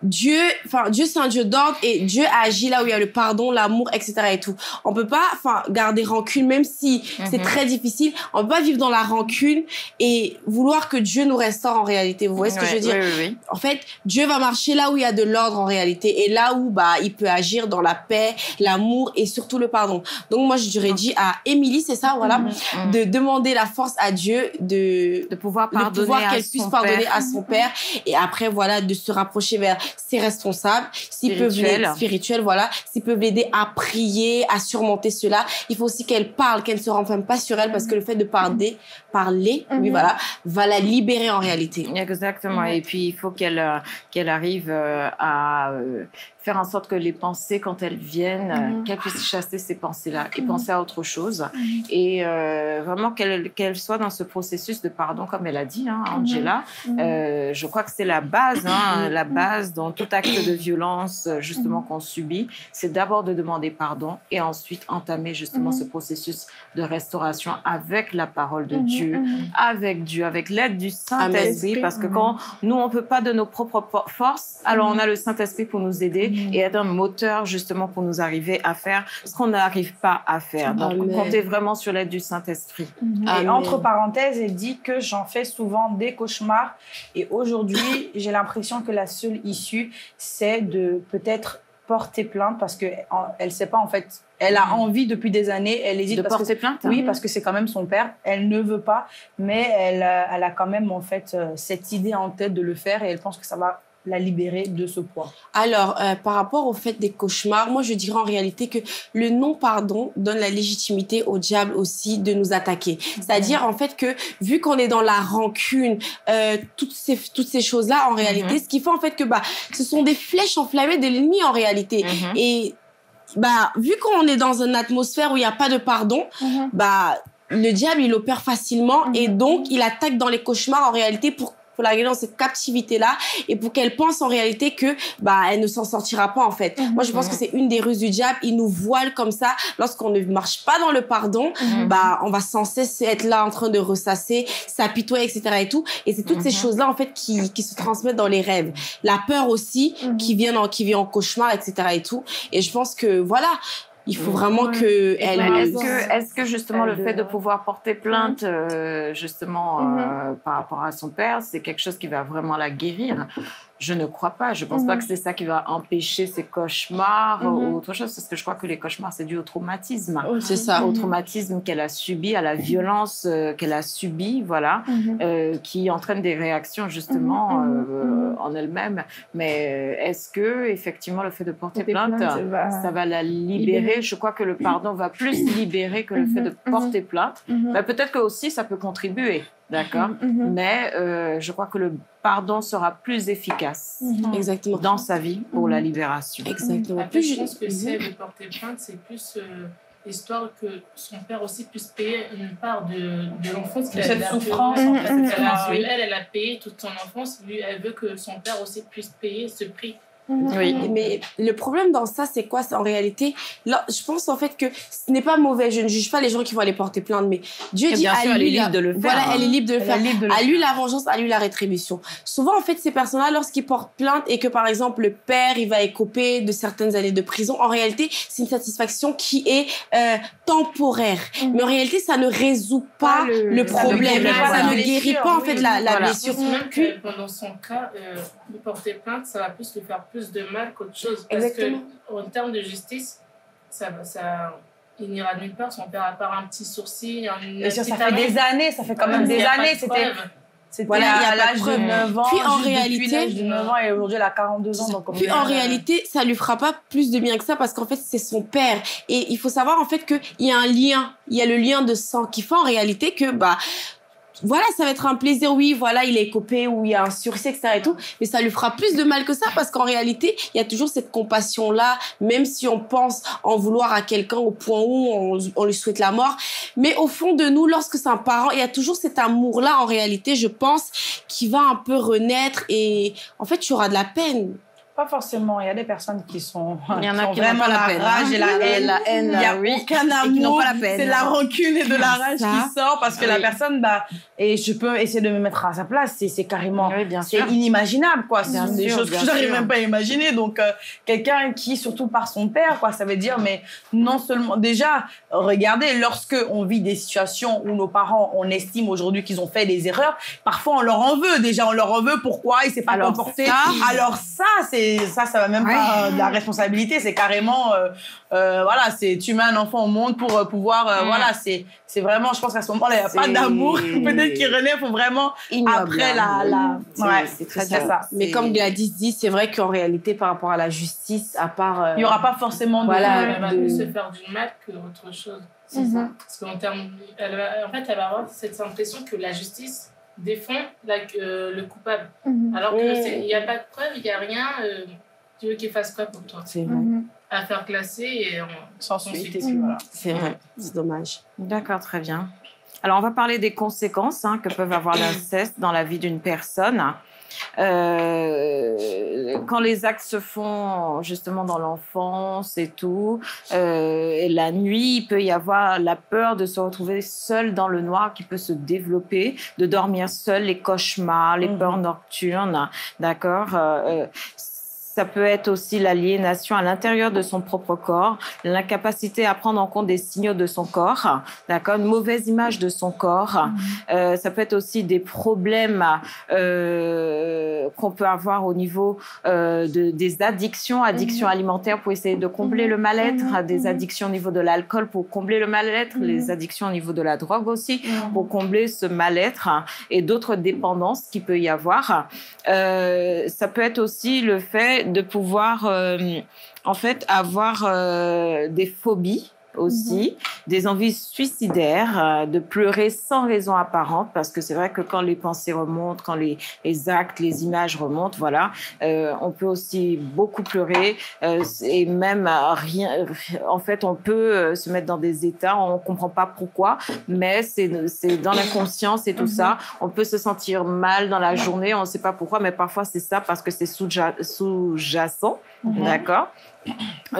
Dieu, enfin Dieu c'est un Dieu d'ordre et Dieu agit là où il y a le pardon, l'amour, etc. et tout. On peut pas, enfin garder rancune même si c'est Mhm. très difficile. On peut pas vivre dans la rancune et vouloir que Dieu nous restaure en réalité. Vous voyez ce que je veux dire? Oui, oui, oui. En fait, Dieu va marcher là où il y a de l'ordre en réalité et là où bah il peut agir dans la paix, l'amour et surtout le pardon. Donc moi je dirais dit à Émilie, c'est ça, voilà, Mhm. de demander la force à Dieu de De pouvoir de pardonner pouvoir à qu'elle puisse pardonner père. à son père et après voilà de se rapprocher vers ses responsables s'ils peuvent l'aider spirituels voilà. S'ils peuvent l'aider à prier à surmonter cela il faut aussi qu'elle parle qu'elle ne se renferme pas sur elle parce que le fait de parler parler oui Mhm. voilà va la libérer en réalité. Exactement. Et puis, il faut qu'elle euh, qu'elle arrive euh, à euh, faire en sorte que les pensées, quand elles viennent, euh, Mhm. qu'elle puisse chasser ces pensées-là et Mhm. penser à autre chose. Mhm. Et euh, vraiment qu'elle qu'elle soit dans ce processus de pardon, comme elle a dit, hein, Angela. Mhm. Euh, je crois que c'est la base, hein, la base dans tout acte de violence justement qu'on subit, c'est d'abord de demander pardon et ensuite entamer justement ce processus de restauration avec la parole de. Dieu, avec Dieu, avec l'aide du Saint-Esprit, parce que quand nous, on peut pas de nos propres forces, alors on a le Saint-Esprit pour nous aider Mhm. et être un moteur justement pour nous arriver à faire ce qu'on n'arrive pas à faire. Donc, Amen. comptez vraiment sur l'aide du Saint-Esprit. Amen. Et entre parenthèses, elle dit que j'en fais souvent des cauchemars. Et aujourd'hui, j'ai l'impression que la seule issue, c'est de peut-être porter plainte parce qu'elle ne sait pas en fait. Elle a envie depuis des années, elle hésite De parce que porter plainte oui, parce que c'est quand même son père. Elle ne veut pas, mais elle, euh, elle a quand même en fait euh, cette idée en tête de le faire et elle pense que ça va la libérer de ce poids. Alors, euh, par rapport au fait des cauchemars, moi je dirais en réalité que le non-pardon donne la légitimité au diable aussi de nous attaquer. C'est-à-dire en fait que vu qu'on est dans la rancune, euh, toutes ces toutes ces choses-là en réalité, ce qui fait en fait que bah ce sont des flèches enflammées de l'ennemi en réalité. Mhm. Et bah vu qu'on est dans une atmosphère où il n'y a pas de pardon, Mhm. bah le diable il opère facilement et donc il attaque dans les cauchemars en réalité pour pour la garder dans cette captivité là et pour qu'elle pense en réalité que bah elle ne s'en sortira pas en fait. Mhm. Moi je pense que c'est une des ruses du diable, il nous voile comme ça lorsqu'on ne marche pas dans le pardon, Mhm. bah on va sans cesse être là en train de ressasser, s'apitoyer etc et tout et c'est toutes ces Mhm. choses là en fait qui qui se transmettent dans les rêves. La peur aussi qui vient en qui vient en cauchemar etc et tout et je pense que voilà il faut vraiment que elle le- est-ce que, est-ce que justement le fait de pouvoir porter plainte euh, justement euh, par rapport à son père, c'est quelque chose qui va vraiment la guérir? Je ne crois pas. Je pense pas Mhm. que c'est ça qui va empêcher ces cauchemars Mhm. ou autre chose, parce que je crois que les cauchemars c'est dû au traumatisme, c'est ça. au Mhm. traumatisme qu'elle a subi, à la violence euh, qu'elle a subie, voilà. Mhm. euh, qui entraîne des réactions justement Mhm, euh, mhm. en elle-même. Mais euh, est-ce que effectivement le fait de porter plainte, plainte, ça va- ça va la libérer? libérer. Je crois que le pardon va plus libérer que le fait de Mhm, mhm. porter plainte. Mhm. Mais peut-être que aussi ça peut contribuer, d'accord. Mhm. Mais euh, je crois que le pardon sera plus efficace Mhm. Exactement. dans sa vie pour Mhm. la libération. Exactement. Après, Plus je pense que si Mhm. elle veut porter plainte, c'est plus euh, histoire que son père aussi puisse payer une part de, de l'enfance qu'elle Cette a souffrance, en fait, Elle, a- elle, elle a payé toute son enfance. Lui, elle veut que son père aussi puisse payer ce prix. Oui. Mais le problème dans ça, c'est quoi? C'est en réalité, là, je pense en fait que ce n'est pas mauvais. Je ne juge pas les gens qui vont aller porter plainte, mais Dieu Et dit bien à sûr, elle lui, est libre la- de le faire, Voilà, hein. elle est libre de le Elle faire. est libre de le À lui faire. la vengeance, à lui la rétribution. Souvent, en fait, ces personnes-là, lorsqu'ils portent plainte et que, par exemple, le père, il va écoper de certaines années de prison, en réalité, c'est une satisfaction qui est euh, temporaire. Mhm. Mais en réalité, ça ne résout pas, Pas le- le, ça ne problème. ça ne guérit pas, en oui. fait, la, la Voilà. blessure. Je pense même Puis- que dans son cas, euh, porter plainte, ça va plus lui faire plus de mal qu'autre chose. Parce Exactement. que en termes de justice, ça, il n'ira nulle part. Son père, à part un petit sourcil, un Bien sûr, ça fait des années, ça fait quand même des années. C'était C'était Voilà, il y a l'âge de preuve. 9 ans. Puis en réalité- l'âge de 9 ans et aujourd'hui elle a 42 ans. Donc Puis en réalité, ça lui fera pas plus de bien que ça parce qu'en fait, c'est son père. Et il faut savoir en fait qu'il y a un lien. Il y a le lien de sang qui fait en réalité que, bah, voilà, ça va être un plaisir. Oui, voilà, il est copé ou il y a un sursis, etc. et tout. Mais ça lui fera plus de mal que ça parce qu'en réalité, il y a toujours cette compassion-là, même si on pense en vouloir à quelqu'un au point où on, on lui souhaite la mort. Mais au fond de nous, lorsque c'est un parent, il y a toujours cet amour-là, en réalité, je pense, qui va un peu renaître et en fait, tu auras de la peine Pas forcément. Il y a des personnes qui sont, Il y en qui a qui n'ont vraiment pas la la peine, rage hein. et la haine. La haine, Il n'y a oui. aucun qui amour. la. C'est la rancune et de la rage Ça. qui sort parce que la Oui. personne, bah, et je peux essayer de me mettre à sa place. C'est, c'est carrément, Oui, c'est inimaginable, quoi. Ce Bien sont des choses que je n'arrive sûr. même pas à imaginer. Donc, euh, quelqu'un qui, surtout par son père, quoi, ça veut dire, mais non seulement, déjà, regardez, lorsque on vit des situations où nos parents, on estime aujourd'hui qu'ils ont fait des erreurs, parfois on leur en veut. Déjà, on leur en veut pourquoi? Il s'est pas Alors comporté. ça- Alors ça, c'est ça, ça va même pas euh, de la responsabilité. C'est carrément, euh, euh, voilà, c'est tu mets un enfant au monde pour euh, pouvoir, euh, Mm. voilà, c'est c'est vraiment. Je pense qu'à ce moment-là, il n'y a pas d'amour. Peut-être qu'il relève vraiment Ignoble, après la, hein. la. Ouais, c'est très ça. ça. Mais comme Gladys dit, c'est vrai qu'en réalité, par rapport à la justice, à part. euh, Il n'y aura pas forcément de. Voilà. Elle va de- plus se faire du mal que autre chose. C'est Mhm. ça. Parce qu'en termes, elle va, en fait, elle va avoir cette impression que la justice défend la- euh, le coupable. Mhm. Alors Mhm. qu'il n'y a pas de preuve, il n'y a rien. euh, tu veux qu'il fasse quoi pour toi? C'est vrai. Mhm. Affaire classée et on... Sans suite. Et puis voilà. C'est vrai. C'est dommage. D'accord, très bien. Alors, on va parler des conséquences hein, que peuvent avoir l'inceste dans la vie d'une personne. Euh, quand les actes se font justement dans l'enfance et tout, euh, et la nuit, il peut y avoir la peur de se retrouver seul dans le noir qui peut se développer, de dormir seul, les cauchemars, les Mhm. peurs nocturnes, d'accord euh, ça peut être aussi l'aliénation à l'intérieur de son propre corps, l'incapacité à prendre en compte des signaux de son corps, d'accord, une mauvaise image de son corps. Euh, ça peut être aussi des problèmes euh, qu'on peut avoir au niveau euh, de, des addictions, addictions alimentaires pour essayer de combler Mhm. le mal-être, Mhm. des Mhm. addictions au niveau de l'alcool pour combler le mal-être, Mhm. les addictions au niveau de la drogue aussi Mhm. pour combler ce mal-être et d'autres dépendances qu'il peut y avoir. Ça peut être aussi le fait de pouvoir, euh, en fait, avoir euh, des phobies aussi, des envies suicidaires, euh, de pleurer sans raison apparente, parce que c'est vrai que quand les pensées remontent, quand les, les actes, les images remontent, voilà, euh, on peut aussi beaucoup pleurer euh, et même rien. En fait, on peut se mettre dans des états, on comprend pas pourquoi, mais c'est dans l'inconscience et tout ça. On peut se sentir mal dans la journée, on ne sait pas pourquoi, mais parfois c'est ça parce que c'est sous-ja- sous-jacent, d'accord?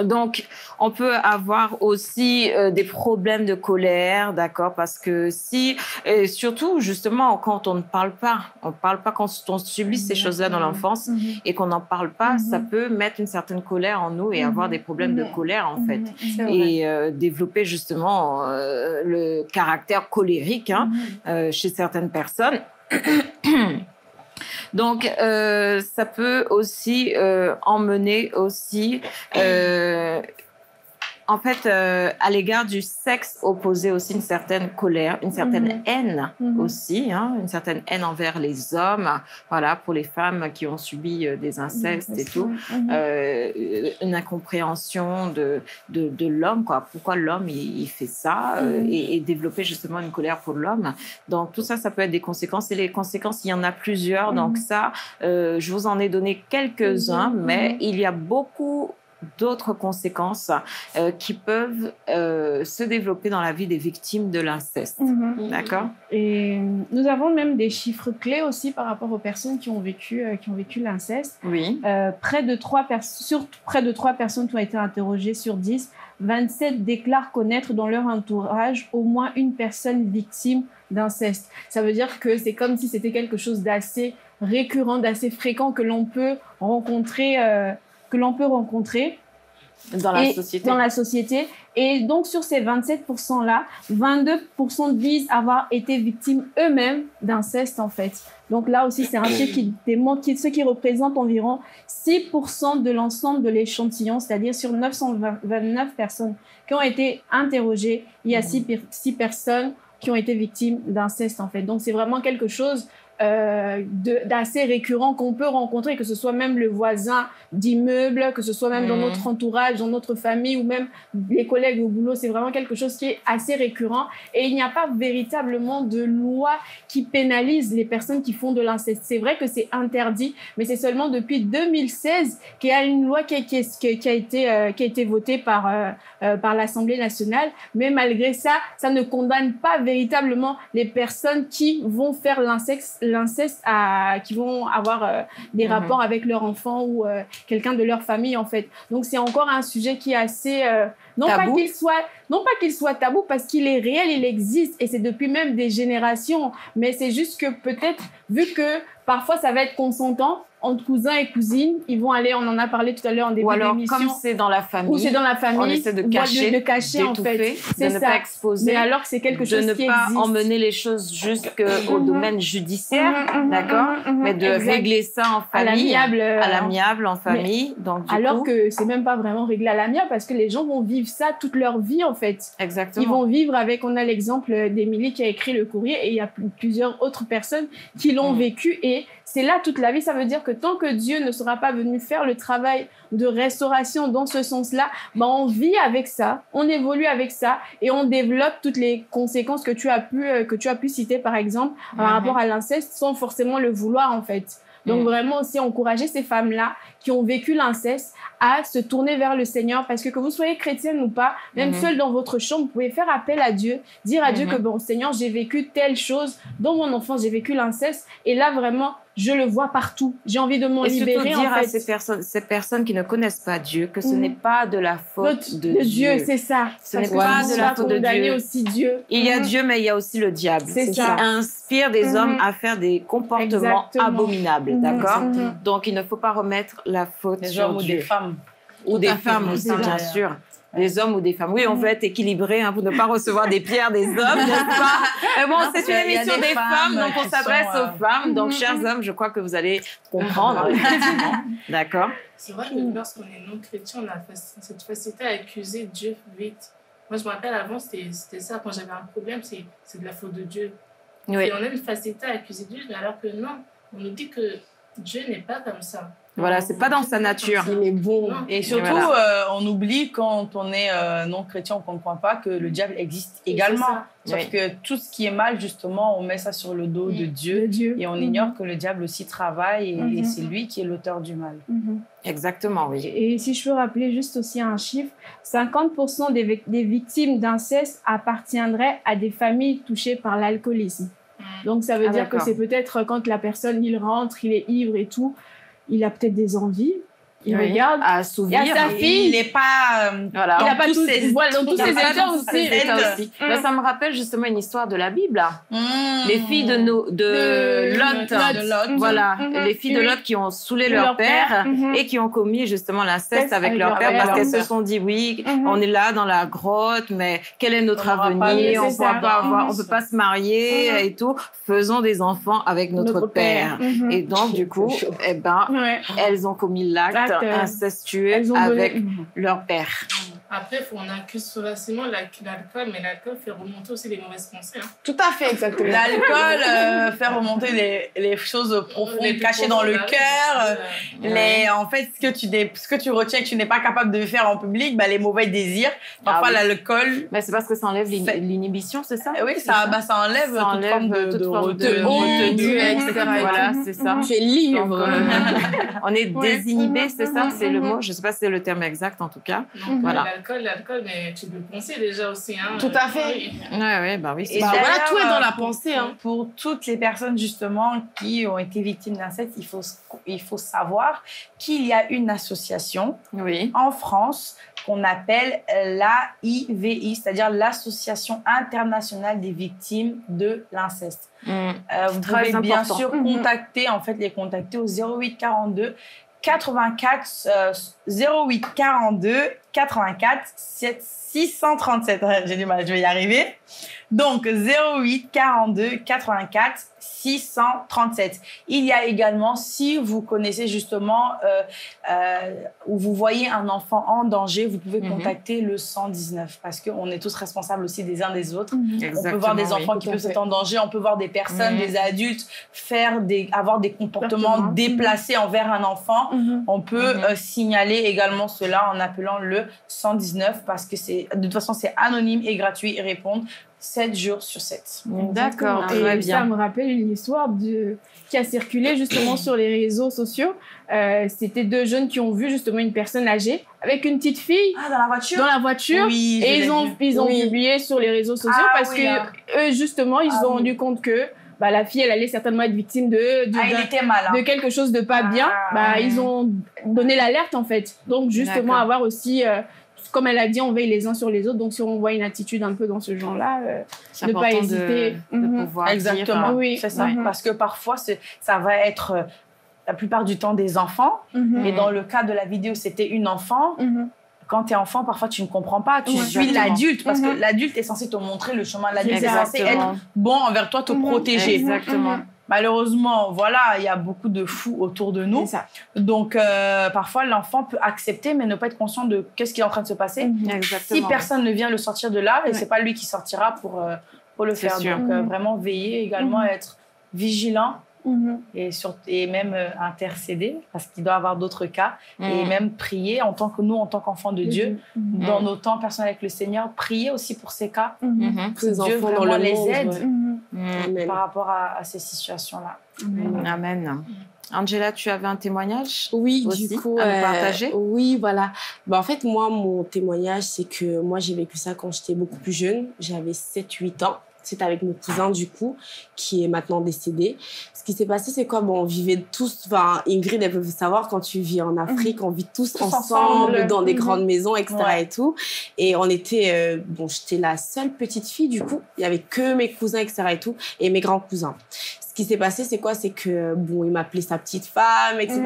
Donc, on peut avoir aussi euh, des problèmes de colère, d'accord Parce que si, et surtout justement quand on ne parle pas, on parle pas quand on subit ces choses-là dans l'enfance Mhm. et qu'on n'en parle pas, Mhm. ça peut mettre une certaine colère en nous et avoir Mhm. des problèmes de Mhm. colère en fait. Mhm. Et euh, développer justement euh, le caractère colérique hein, Mhm. chez certaines personnes. Donc, euh, ça peut aussi euh, emmener aussi, euh, en fait, euh, à l'égard du sexe opposé aussi une certaine colère, une certaine Mhm. haine Mhm. aussi, hein, une certaine haine envers les hommes, voilà, pour les femmes qui ont subi euh, des incestes et tout. Mhm. Euh, une incompréhension de, de, de l'homme, quoi. Pourquoi l'homme il, il fait ça Mhm. et, et développer justement une colère pour l'homme. Donc tout ça, ça peut être des conséquences et les conséquences, il y en a plusieurs. Donc Mhm. ça, je vous en ai donné quelques-uns, Mhm. mais Mhm. il y a beaucoup d'autres conséquences euh, qui peuvent euh, se développer dans la vie des victimes de l'inceste. Mhm. D'accord? Et nous avons même des chiffres clés aussi par rapport aux personnes qui ont vécu, euh, qui ont vécu l'inceste. Oui. Euh, près de 3 sur près de 3 personnes qui ont été interrogées sur 10, 27 déclarent connaître dans leur entourage au moins une personne victime d'inceste. Ça veut dire que c'est comme si c'était quelque chose d'assez récurrent, d'assez fréquent que l'on peut rencontrer, euh, que l'on peut rencontrer Dans la et société. dans la société. Et donc, sur ces 27%-là, 22% disent avoir été victimes eux-mêmes d'inceste, en fait. Donc là aussi, c'est un chiffre qui démontre ce qui représente environ 6% de l'ensemble de l'échantillon, c'est-à-dire sur 929 personnes qui ont été interrogées, il y a 6 personnes qui ont été victimes d'inceste, en fait. Donc, c'est vraiment quelque chose euh, d'assez récurrent qu'on peut rencontrer, que ce soit même le voisin d'immeuble, que ce soit même dans Mhm. notre entourage, dans notre famille ou même les collègues au boulot. C'est vraiment quelque chose qui est assez récurrent et il n'y a pas véritablement de loi qui pénalise les personnes qui font de l'inceste. C'est vrai que c'est interdit, mais c'est seulement depuis 2016 qu'il y a une loi qui, a- qui est- qui a- qui a été, euh, qui a été votée par, euh, par l'Assemblée nationale. Mais malgré ça, ça ne condamne pas véritablement les personnes qui vont faire l'inceste, l'inceste, à- qui vont avoir euh, des Mhm. rapports avec leur enfant ou euh, quelqu'un de leur famille en fait. Donc c'est encore un sujet qui est assez euh, non Tabou. pas qu'il soit non pas qu'il soit tabou parce qu'il est réel, il existe et c'est depuis même des générations. Mais c'est juste que peut-être vu que parfois ça va être consentant entre cousins et cousines, ils vont aller, on en a parlé tout à l'heure en début Ou alors, comme c'est dans la famille, ou c'est dans la famille, on essaie de cacher, de, de cacher en fait. de ne ça. pas exposer, Mais alors que c'est quelque de chose ne qui pas existe. emmener les choses jusqu'au Mhm. domaine judiciaire, Mhm, mhm, d'accord mais de exact. régler ça en à famille, l'amiable. euh, à l'amiable, en famille. Donc, du Alors coup, que c'est même pas vraiment réglé à l'amiable parce que les gens vont vivre ça toute leur vie en fait. exactement. Ils vont vivre avec, on a l'exemple d'Émilie qui a écrit le courrier et il y a pl- plusieurs autres personnes qui l'ont Mm. vécu et c'est là toute la vie. Ça veut dire que tant que Dieu ne sera pas venu faire le travail de restauration dans ce sens-là, ben on vit avec ça, on évolue avec ça et on développe toutes les conséquences que tu as pu, euh, que tu as pu citer par exemple par rapport à l'inceste sans forcément le vouloir en fait. Donc Mm. vraiment aussi encourager ces femmes-là qui ont vécu l'inceste à se tourner vers le Seigneur parce que que vous soyez chrétienne ou pas, même Mhm. seule dans votre chambre, vous pouvez faire appel à Dieu, dire à Dieu Mhm. que bon Seigneur, j'ai vécu telle chose dans mon enfance, j'ai vécu l'inceste et là vraiment je le vois partout. J'ai envie de m'en Et libérer dire en à fait. ces personnes, ces personnes qui ne connaissent pas Dieu que ce Mhm. n'est pas de la faute de, de Dieu, c'est ça. Ce n'est pas de la faute de Dieu. aussi Dieu. Il y a Mhm. Dieu, mais il y a aussi le diable. C'est qui ça. inspire des hommes à faire des comportements Exactement. abominables, d'accord. Donc, il ne faut pas remettre la faute Des sur hommes ou Dieu. des femmes. Ou des femmes oui, aussi, bien sûr. Des hommes ou des femmes. Oui, on veut être équilibré hein, pour ne pas recevoir des pierres des hommes, n'est-ce pas Mais bon, Non, c'est une émission des des femmes, femmes donc on s'adresse sont, euh, aux femmes. Donc, Mhm. chers hommes, je crois que vous allez comprendre. effectivement. D'accord C'est vrai que lorsqu'on est non chrétien, on a cette facilité à accuser Dieu vite. Moi, je me rappelle avant, c'était c'était ça. Quand j'avais un problème, c'est c'est de la faute de Dieu. Oui. Et on a une facilité à accuser Dieu, mais alors que non, on nous dit que Dieu n'est pas comme ça. Voilà, c'est pas dans sa nature. Il est bon. Et surtout, Voilà. euh, on oublie quand on est euh, non chrétien ne croit pas que le diable existe Et également. Sauf Oui. que tout ce qui est mal, justement, on met ça sur le dos de. Dieu. De Dieu. Et on Mhm. ignore que le diable aussi travaille et, et Mhm. c'est lui qui est l'auteur du mal. Mhm. Exactement, oui. Et si je peux rappeler juste aussi un chiffre, 50% des, des victimes d'inceste appartiendraient à des familles touchées par l'alcoolisme. Mm. Donc ça veut Ah, dire que c'est peut-être quand la personne, il rentre, il est ivre et tout, il a peut-être des envies, il Oui. regarde, À Il y a sa fille. il n'est pas. euh, Voilà. il Dans a pas tous ses- voilà, dans tous ses états aussi. ça. Bah, ça me rappelle justement une histoire de la Bible. là. mm, Les filles de, nos, de, Lot. Voilà, Mhm. les filles de. Lot qui ont saoulé Leur leur, père, père. Mhm. et qui ont commis justement l'inceste Inceste avec leur leur père parce qu'elles se sont dit oui, on est là dans la grotte, mais quel est notre On avenir? On ne pourra descendance. pas avoir, on peut pas se marier et tout. Faisons des enfants avec notre, père. Et donc du coup, eh ben, elles ont commis l'acte Incestueux avec leur père. Après, faut- on accuse facilement la- l'alcool, mais l'alcool fait remonter aussi les mauvaises pensées. hein. Tout à fait, exactement. L'alcool euh, fait remonter les, les choses profondes Les cachées dans le cœur. bah Les, en fait, ce que, tu dé- ce que tu retiens que tu n'es pas capable de faire en public, bah, les mauvais désirs. Parfois, Ah oui. l'alcool, Mais c'est parce que ça enlève l'inhibition, c'est ça? Oui, ça, bah, ça enlève Ça toute enlève forme de, toute de forme de retenue, de- etc. Voilà, c'est ça. Tu es libre. Donc, euh, on est Ouais. désinhibé, c'est ça, c'est le mhm. mot? Je sais pas si c'est le terme exact en tout cas. Voilà. L'alcool, l'alcool, mais tu peux penser déjà aussi. Hein. Tout à fait. Oui. Ouais, ouais, bah oui. Et Bah voilà, tout est dans la pour- pensée. Hein. Pour toutes les personnes justement qui ont été victimes d'inceste, il faut, il faut savoir qu'il y a une association Oui. en France qu'on appelle l'AIVI, c'est-à-dire l'Association internationale des victimes de l'inceste. Mm. Euh, vous pouvez bien sûr Mhm. contacter, en fait, les contacter au 08 42 84 euh, 08 42 84 7 637. Ouais, J'ai du mal, je vais y arriver. Donc 08 42 84 637. Il y a également, si vous connaissez justement euh, euh, ou vous voyez un enfant en danger, vous pouvez Mhm. contacter le 119 parce qu'on est tous responsables aussi des uns des autres. Mhm. On peut voir des oui. enfants qui peuvent être en danger, on peut voir des personnes, Mhm. des adultes faire des, avoir des comportements déplacés envers un enfant. On peut euh, signaler également cela en appelant le 119 parce que c'est de toute façon c'est anonyme et gratuit et répondre 7 jours sur 7. D'accord, Et très Ça bien. me rappelle une histoire de... qui a circulé justement sur les réseaux sociaux. Euh, C'était deux jeunes qui ont vu justement une personne âgée avec une petite fille Ah, dans la voiture? dans la voiture. Oui, Et ils ont, vu. ils ont Oui. publié sur les réseaux sociaux Ah parce oui, que là. eux, justement, ils se Ah sont oui. rendu compte que bah, la fille, elle allait certainement être victime de, de, Ah, il d'un- était mal. hein. de quelque chose de pas bien, Ah, bah, ouais. ils ont donné l'alerte en fait. Donc justement avoir aussi, euh, comme elle a dit, on veille les uns sur les autres. Donc si on voit une attitude un peu dans ce genre-là, euh, Ne pas hésiter. de, de Mhm. pouvoir Exactement. dire, Oui. C'est ça. Ouais. Parce que parfois, ça va être euh, la plupart du temps des enfants. mhm, Et dans le cas de la vidéo, c'était une enfant. mhm. Quand tu es enfant, parfois, tu ne comprends pas. Tu suis l'adulte. Parce que Mhm. l'adulte est censé te montrer le chemin. L'adulte est censé être bon envers toi, te Mhm. protéger. Exactement. Mhm. Malheureusement, voilà, il y a beaucoup de fous autour de nous. Ça. Donc, euh, parfois, l'enfant peut accepter, mais ne pas être conscient de qu'est-ce qui est en train de se passer. Mhm. Exactement. Si personne ne vient le sortir de là, et Ouais. c'est pas lui qui sortira pour, euh, pour le faire. sûr. Donc, euh, Mhm. vraiment veiller également Mhm. à être vigilant Mhm. et, sur, et même euh, intercéder, parce qu'il doit y avoir d'autres cas, et Mm. même prier en tant que nous, en tant qu'enfants de Dieu, Mhm. dans Mhm. nos temps personnels avec le Seigneur, prier aussi pour ces cas, Mhm. Mhm. Les Dieu dans vraiment le les monde. aide. ouais. Mhm. Par rapport à, à ces situations-là. Amen. Amen. Angela, tu avais un témoignage Oui, aussi du coup, à nous euh, partager? oui, voilà. Bah, en fait, moi, mon témoignage, c'est que moi, j'ai vécu ça quand j'étais beaucoup plus jeune. J'avais 7-8 ans. C'était avec mon cousin, du coup, qui est maintenant décédé. Ce qui s'est passé, c'est quoi bon, On vivait tous, enfin, Ingrid, elle peut savoir, quand tu vis en Afrique, on vit tous, Tous ensemble, ensemble. dans des Mhm. grandes maisons, etc. Ouais. et tout. Et on était, euh, bon, j'étais la seule petite fille, du coup. Il y avait que mes cousins, etc. et tout, et mes grands cousins. Ce qui s'est passé, c'est quoi? C'est que, bon, il m'appelait sa petite femme, etc.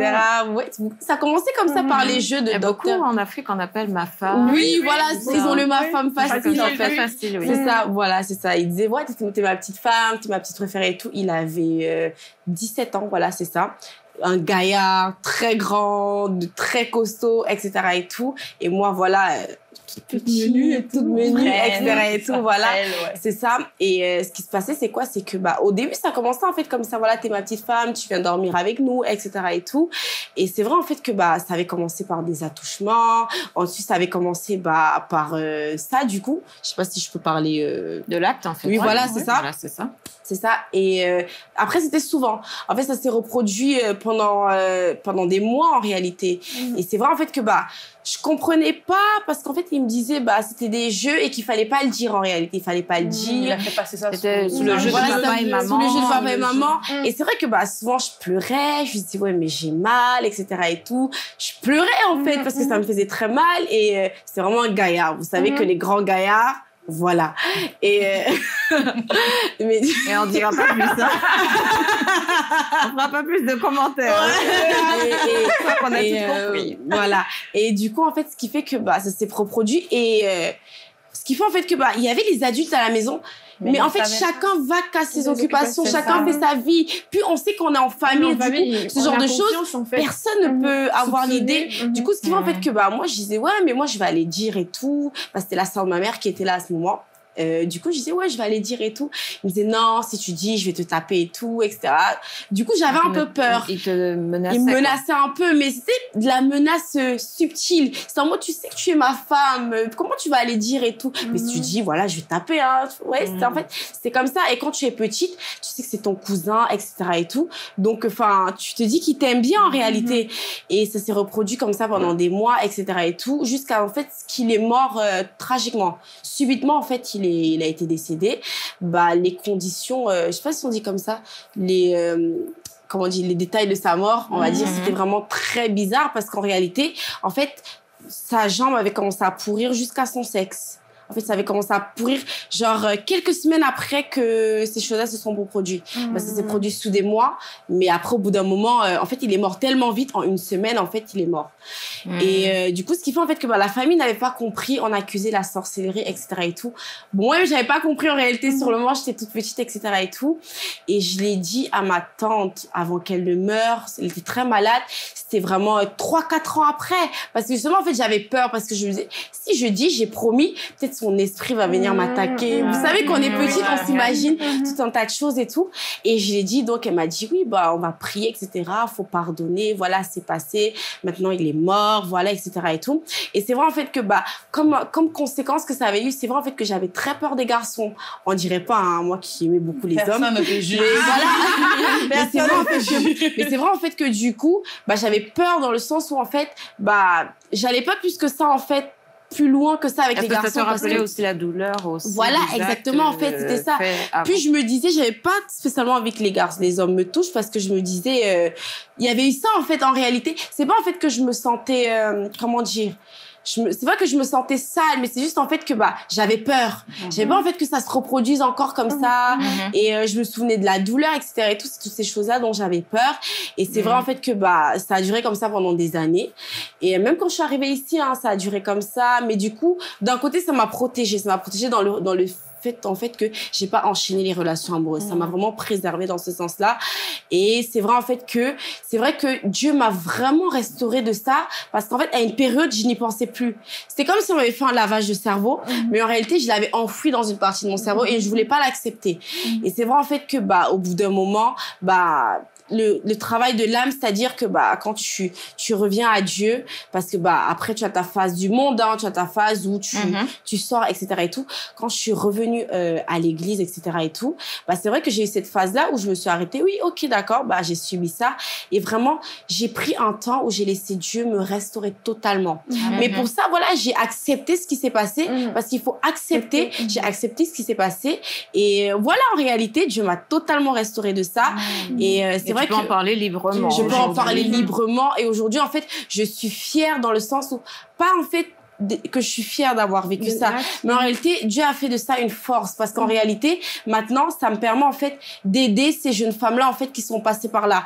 Ouais, ça a commencé comme ça par Mhm. les jeux de beaucoup docteur. en Afrique, on appelle ma femme. Oui, voilà, oui, ils ont le ma femme facile. en fait. très facile, oui. C'est ça, voilà, c'est ça. Il disait, ouais, t'es t'es ma petite femme, t'es ma petite préférée et tout. Il avait euh, 17 ans, voilà, c'est ça. Un gaillard très grand, de- très costaud, etc. et tout. Et moi, voilà, euh, toute menue et toute tout. menue, etc. et tout, voilà. ouais. C'est ça. Et euh, ce qui se passait, c'est quoi? C'est que bah, au début, ça commençait en fait comme ça. Voilà, t'es ma petite femme, tu viens dormir avec nous, etc. et tout. Et c'est vrai en fait que bah, ça avait commencé par des attouchements. Ensuite, ça avait commencé bah, par euh, ça, du coup. Je sais pas si je peux parler. euh, De l'acte, en fait. Oui, Ouais, voilà, ouais, c'est ça. Voilà, c'est ça. c'est ça. Et après, c'était souvent. En fait, ça s'est reproduit pendant, pendant des mois en réalité. Mhm. Et c'est vrai en fait que bah, je comprenais pas parce qu'en fait, il me disait bah, c'était des jeux et qu'il fallait pas le dire en réalité. Il fallait pas le. Il dire. a fait passer ça C'était sous, sous le jeu de papa et sous maman, le jeu de papa et maman. Mhm. Et c'est vrai que bah, souvent, je pleurais. Je me disais, ouais, mais j'ai mal, etc. et tout. Je pleurais en fait Mhm, parce que ça me faisait très mal. Et euh, c'est vraiment un gaillard. Vous savez que les grands gaillards, voilà. Et. euh, mais Et on dira pas plus. Hein. on fera pas plus de commentaires. hein. et- et- qu'on a Et, tout euh, voilà. Et du coup, en fait, ce qui fait que bah, ça s'est reproduit et euh, ce qui fait en fait que bah, il y avait les adultes à la maison, mais, en fait, chacun va qu'à ses occupations, chacun fait sa vie. Puis on sait qu'on est en famille, du coup, ce genre de choses, personne ne Mhm. peut avoir l'idée. Du coup, ce qui fait en fait que bah moi je disais ouais, mais moi je vais aller dire et tout, parce que c'était la sœur de ma mère qui était là à ce moment. Euh, du coup, je disais ouais, je vais aller dire et tout. Il me disait non, si tu dis, je vais te taper et tout, etc. Du coup, j'avais un peu peur. Il te menaçait. Il me menaçait un peu, mais c'était de la menace euh, subtile. C'est en mode, tu sais que tu es ma femme, comment tu vas aller dire et tout? Mais si tu Mhm. dis, voilà, je vais taper, hein. Ouais, c'est en Mhm. fait, c'est comme ça. Et quand tu es petite, tu sais que c'est ton cousin, etc. et tout. Donc, enfin, tu te dis qu'il t'aime bien en réalité. Et ça s'est reproduit comme ça pendant des mois, etc. et tout, jusqu'à en fait qu'il est mort euh, tragiquement. Subitement, en fait, il, est, il a été décédé. Bah, les conditions, euh, je sais pas si on dit comme ça, les. euh, comment on dit, les détails de sa mort, on va dire, Mhm. c'était vraiment très bizarre parce qu'en réalité, en fait, sa jambe avait commencé à pourrir jusqu'à son sexe. En fait, ça avait commencé à pourrir, genre, euh, quelques semaines après que ces choses-là se sont reproduites. Mhm. Bah, ça s'est produit sous des mois, mais après, au bout d'un moment, euh, en fait, il est mort tellement vite, en une semaine, en fait, il est mort. Mhm. Et euh, du coup, ce qui fait en fait que bah, la famille n'avait pas compris, on accusait la sorcellerie, etc. et tout. Bon, moi, j'avais pas compris en réalité sur le moment, j'étais toute petite, etc. et tout. Et je l'ai dit à ma tante avant qu'elle ne meure. Elle était très malade. C'était vraiment euh, trois, quatre ans après. Parce que justement, en fait, j'avais peur parce que je me disais, si je dis, j'ai promis, peut-être son esprit va venir m'attaquer. Vous Mhm. savez qu'on est Mhm. petite, on s'imagine Mhm. tout un tas de choses et tout. Et je l'ai dit, donc elle m'a dit, oui, bah, on va prier, etc. Faut pardonner. Voilà, c'est passé. Maintenant, il est mort. Voilà, etc. et tout. Et c'est vrai, en fait, que, bah, comme, comme conséquence que ça avait eu, c'est vrai, en fait, que j'avais très peur des garçons. On dirait pas, hein, moi qui aimais beaucoup les Personne hommes. ne te juge. Mais voilà. mais c'est Personne vrai, en fait, que, mais c'est vrai, en fait, que du coup, bah, j'avais peur dans le sens où, en fait, bah, j'allais pas plus que ça, en fait, plus loin que ça avec les ça garçons. te parce rappelait que- aussi la douleur aussi Voilà, exactement, en fait, euh, c'était ça. Puis je me disais, j'avais pas spécialement avec les garçons, les hommes me touchent parce que je me disais, euh, il y avait eu ça en fait en réalité. C'est pas en fait que je me sentais, euh, comment dire, me- c'est pas que je me sentais sale, mais c'est juste en fait que bah j'avais peur. J'avais pas en fait que ça se reproduise encore comme ça. Mhm. Et euh, je me souvenais de la douleur, etc. Et tout, toutes ces choses-là dont j'avais peur. Et c'est Mhm. vrai en fait que bah ça a duré comme ça pendant des années. Et même quand je suis arrivée ici, hein, ça a duré comme ça. Mais du coup, d'un côté, ça m'a protégée. Ça m'a protégée dans le dans le fait en fait que j'ai pas enchaîné les relations amoureuses. Ça m'a vraiment préservée dans ce sens-là. Et c'est vrai en fait que c'est vrai que Dieu m'a vraiment restaurée de ça parce qu'en fait à une période je n'y pensais plus. C'était comme si on m'avait fait un lavage de cerveau, mais en réalité je l'avais enfoui dans une partie de mon cerveau et je voulais pas l'accepter. Et c'est vrai en fait que bah au bout d'un moment bah le, le travail de l'âme, c'est-à-dire que bah quand tu tu reviens à Dieu, parce que bah après tu as ta phase du monde, hein, tu as ta phase où tu Mhm. tu sors, etc. et tout. Quand je suis revenue euh, à l'église, etc. et tout, bah c'est vrai que j'ai eu cette phase-là où je me suis arrêtée. Oui, ok, d'accord, bah j'ai subi ça et vraiment j'ai pris un temps où j'ai laissé Dieu me restaurer totalement. Mais Mhm. pour ça, voilà, j'ai accepté ce qui s'est passé parce qu'il faut accepter. J'ai accepté ce qui s'est passé et voilà, en réalité, Dieu m'a totalement restaurée de ça. Et euh, Et c'est vrai tu peux que en parler librement. je peux en parler librement. Et aujourd'hui, en fait, je suis fière dans le sens où, pas en fait que je suis fière d'avoir vécu ça, mais en réalité, Dieu a fait de ça une force parce qu'en réalité, maintenant, ça me permet en fait d'aider ces jeunes femmes-là en fait qui sont passées par là.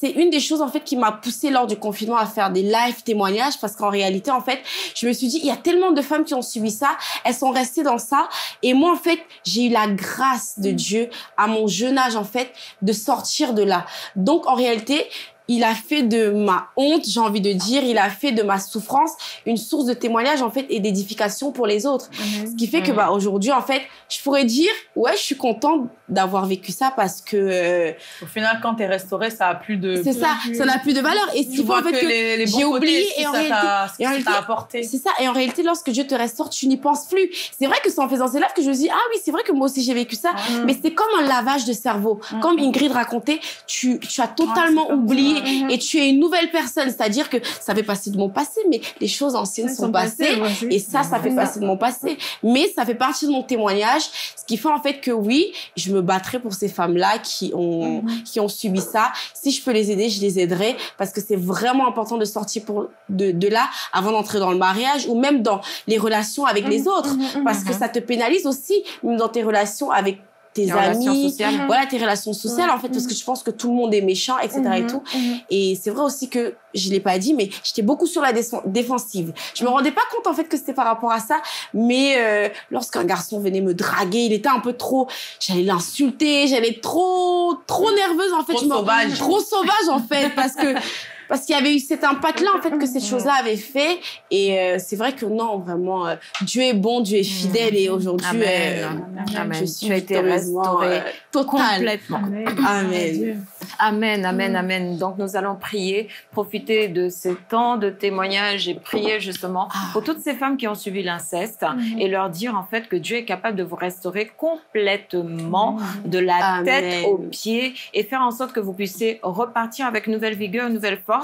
C'est une des choses en fait qui m'a poussée lors du confinement à faire des live témoignages parce qu'en réalité, en fait, je me suis dit, il y a tellement de femmes qui ont subi ça, elles sont restées dans ça. Et moi, en fait, j'ai eu la grâce de Dieu à mon jeune âge, en fait, de sortir de là. Donc, en réalité, il a fait de ma honte, j'ai envie de dire, il a fait de ma souffrance une source de témoignage en fait et d'édification pour les autres. Ce qui fait que Mhm. bah aujourd'hui en fait, je pourrais dire ouais, je suis contente d'avoir vécu ça parce que euh, Au final, quand t'es restauré, ça a plus de. c'est ça, ça n'a plus de valeur et ce Tu qui fait en fait que, les, les j'ai oublié et en ça réalité- apporté. c'est ça et en réalité lorsque Dieu te restaure, tu n'y penses plus. C'est vrai que c'est en faisant ces lives que je me dis ah oui, c'est vrai que moi aussi j'ai vécu ça, mais c'est comme un lavage de cerveau. Mm. Comme Ingrid racontait, tu tu as totalement oublié Mhm. et tu es une nouvelle personne, c'est-à-dire que ça fait partie de mon passé mais les choses anciennes sont, passées. Et ça, ça fait partie de mon passé. Mais ça fait partie de mon témoignage. Ce qui fait en fait que oui, je me battrai pour ces femmes-là qui ont, qui ont subi ça. Si je peux les aider, je les aiderai. Parce que c'est vraiment important de sortir pour, de, de là avant d'entrer dans le mariage ou même dans les relations avec les autres. Parce que ça te pénalise aussi, même dans tes relations avec tes amis. Voilà, tes relations sociales, en fait, parce que je pense que tout le monde est méchant, etc. et tout. Et c'est vrai aussi que, je l'ai pas dit, mais j'étais beaucoup sur la défensive. Je me rendais pas compte, en fait, que c'était par rapport à ça. Mais euh, lorsqu'un garçon venait me draguer, il était un peu trop... J'allais l'insulter, j'allais trop... Trop nerveuse, en fait. Trop je sauvage. Trop sauvage, en fait, parce que... Parce qu'il y avait eu cet impact-là, en fait, que ces choses-là avaient fait. Et euh, c'est vrai que non, vraiment, euh, Dieu est bon, Dieu est fidèle. Et aujourd'hui, Amen. euh, Amen. je suis Tu as été restaurée euh, complètement. Amen. Amen, amen, amen. Donc nous allons prier, profiter de ces temps de témoignage et prier justement Ah. pour toutes ces femmes qui ont subi l'inceste et leur dire en fait que Dieu est capable de vous restaurer complètement de la Amen. tête aux pieds et faire en sorte que vous puissiez repartir avec nouvelle vigueur, nouvelle force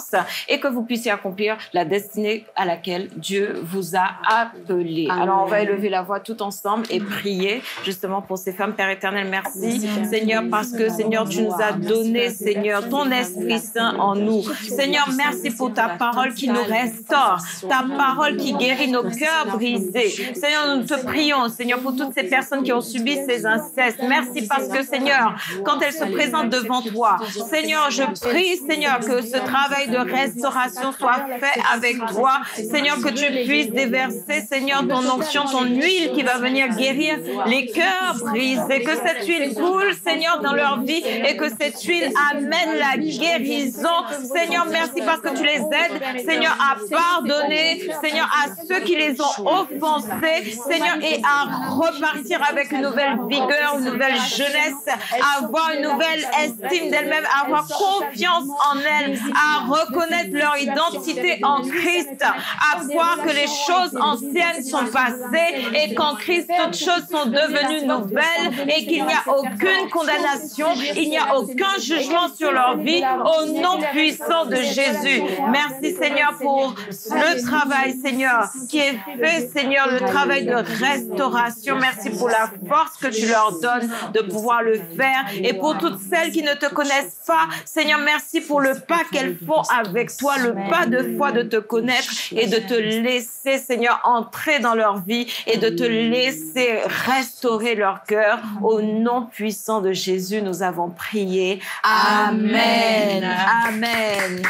et que vous puissiez accomplir la destinée à laquelle Dieu vous a appelé. Amen. Alors on va élever la voix tout ensemble et prier justement pour ces femmes. Père éternel, merci Seigneur parce que Seigneur tu nous as donné Seigneur ton Esprit Saint en nous. Seigneur, merci pour ta parole qui nous restaure, ta parole qui guérit nos cœurs brisés. Seigneur, nous te prions, Seigneur, pour toutes ces personnes qui ont subi ces incestes. Merci parce que, Seigneur, quand elles se présentent devant toi, Seigneur, je prie, Seigneur, que ce travail de restauration soit fait avec toi. Seigneur, que tu puisses déverser, Seigneur, ton onction, ton huile qui va venir guérir les cœurs brisés. Que cette huile coule, Seigneur, dans leur vie et que cette huile amène la guérison. Seigneur, merci parce que tu les aides, Seigneur, à pardonner, Seigneur, à ceux qui les ont offensés, Seigneur, et à repartir avec une nouvelle vigueur, une nouvelle jeunesse, à avoir une nouvelle estime d'elles-mêmes, à avoir confiance en elles, à reconnaître leur identité en Christ, à voir que les choses anciennes sont passées et qu'en Christ, toutes choses sont devenues nouvelles et qu'il n'y a aucune condamnation, il n'y a aucun jugement sur leur vie au nom puissant de Jésus. Merci Seigneur pour le travail, Seigneur, qui est fait, Seigneur, le travail de restauration. Merci pour la force que tu leur donnes de pouvoir le faire. Et pour toutes celles qui ne te connaissent pas, Seigneur, merci pour le pas qu'elles font avec toi, le pas de foi de te connaître et de te laisser, Seigneur, entrer dans leur vie et de te laisser restaurer leur cœur. Au nom puissant de Jésus, nous avons prié. Amen. Amen.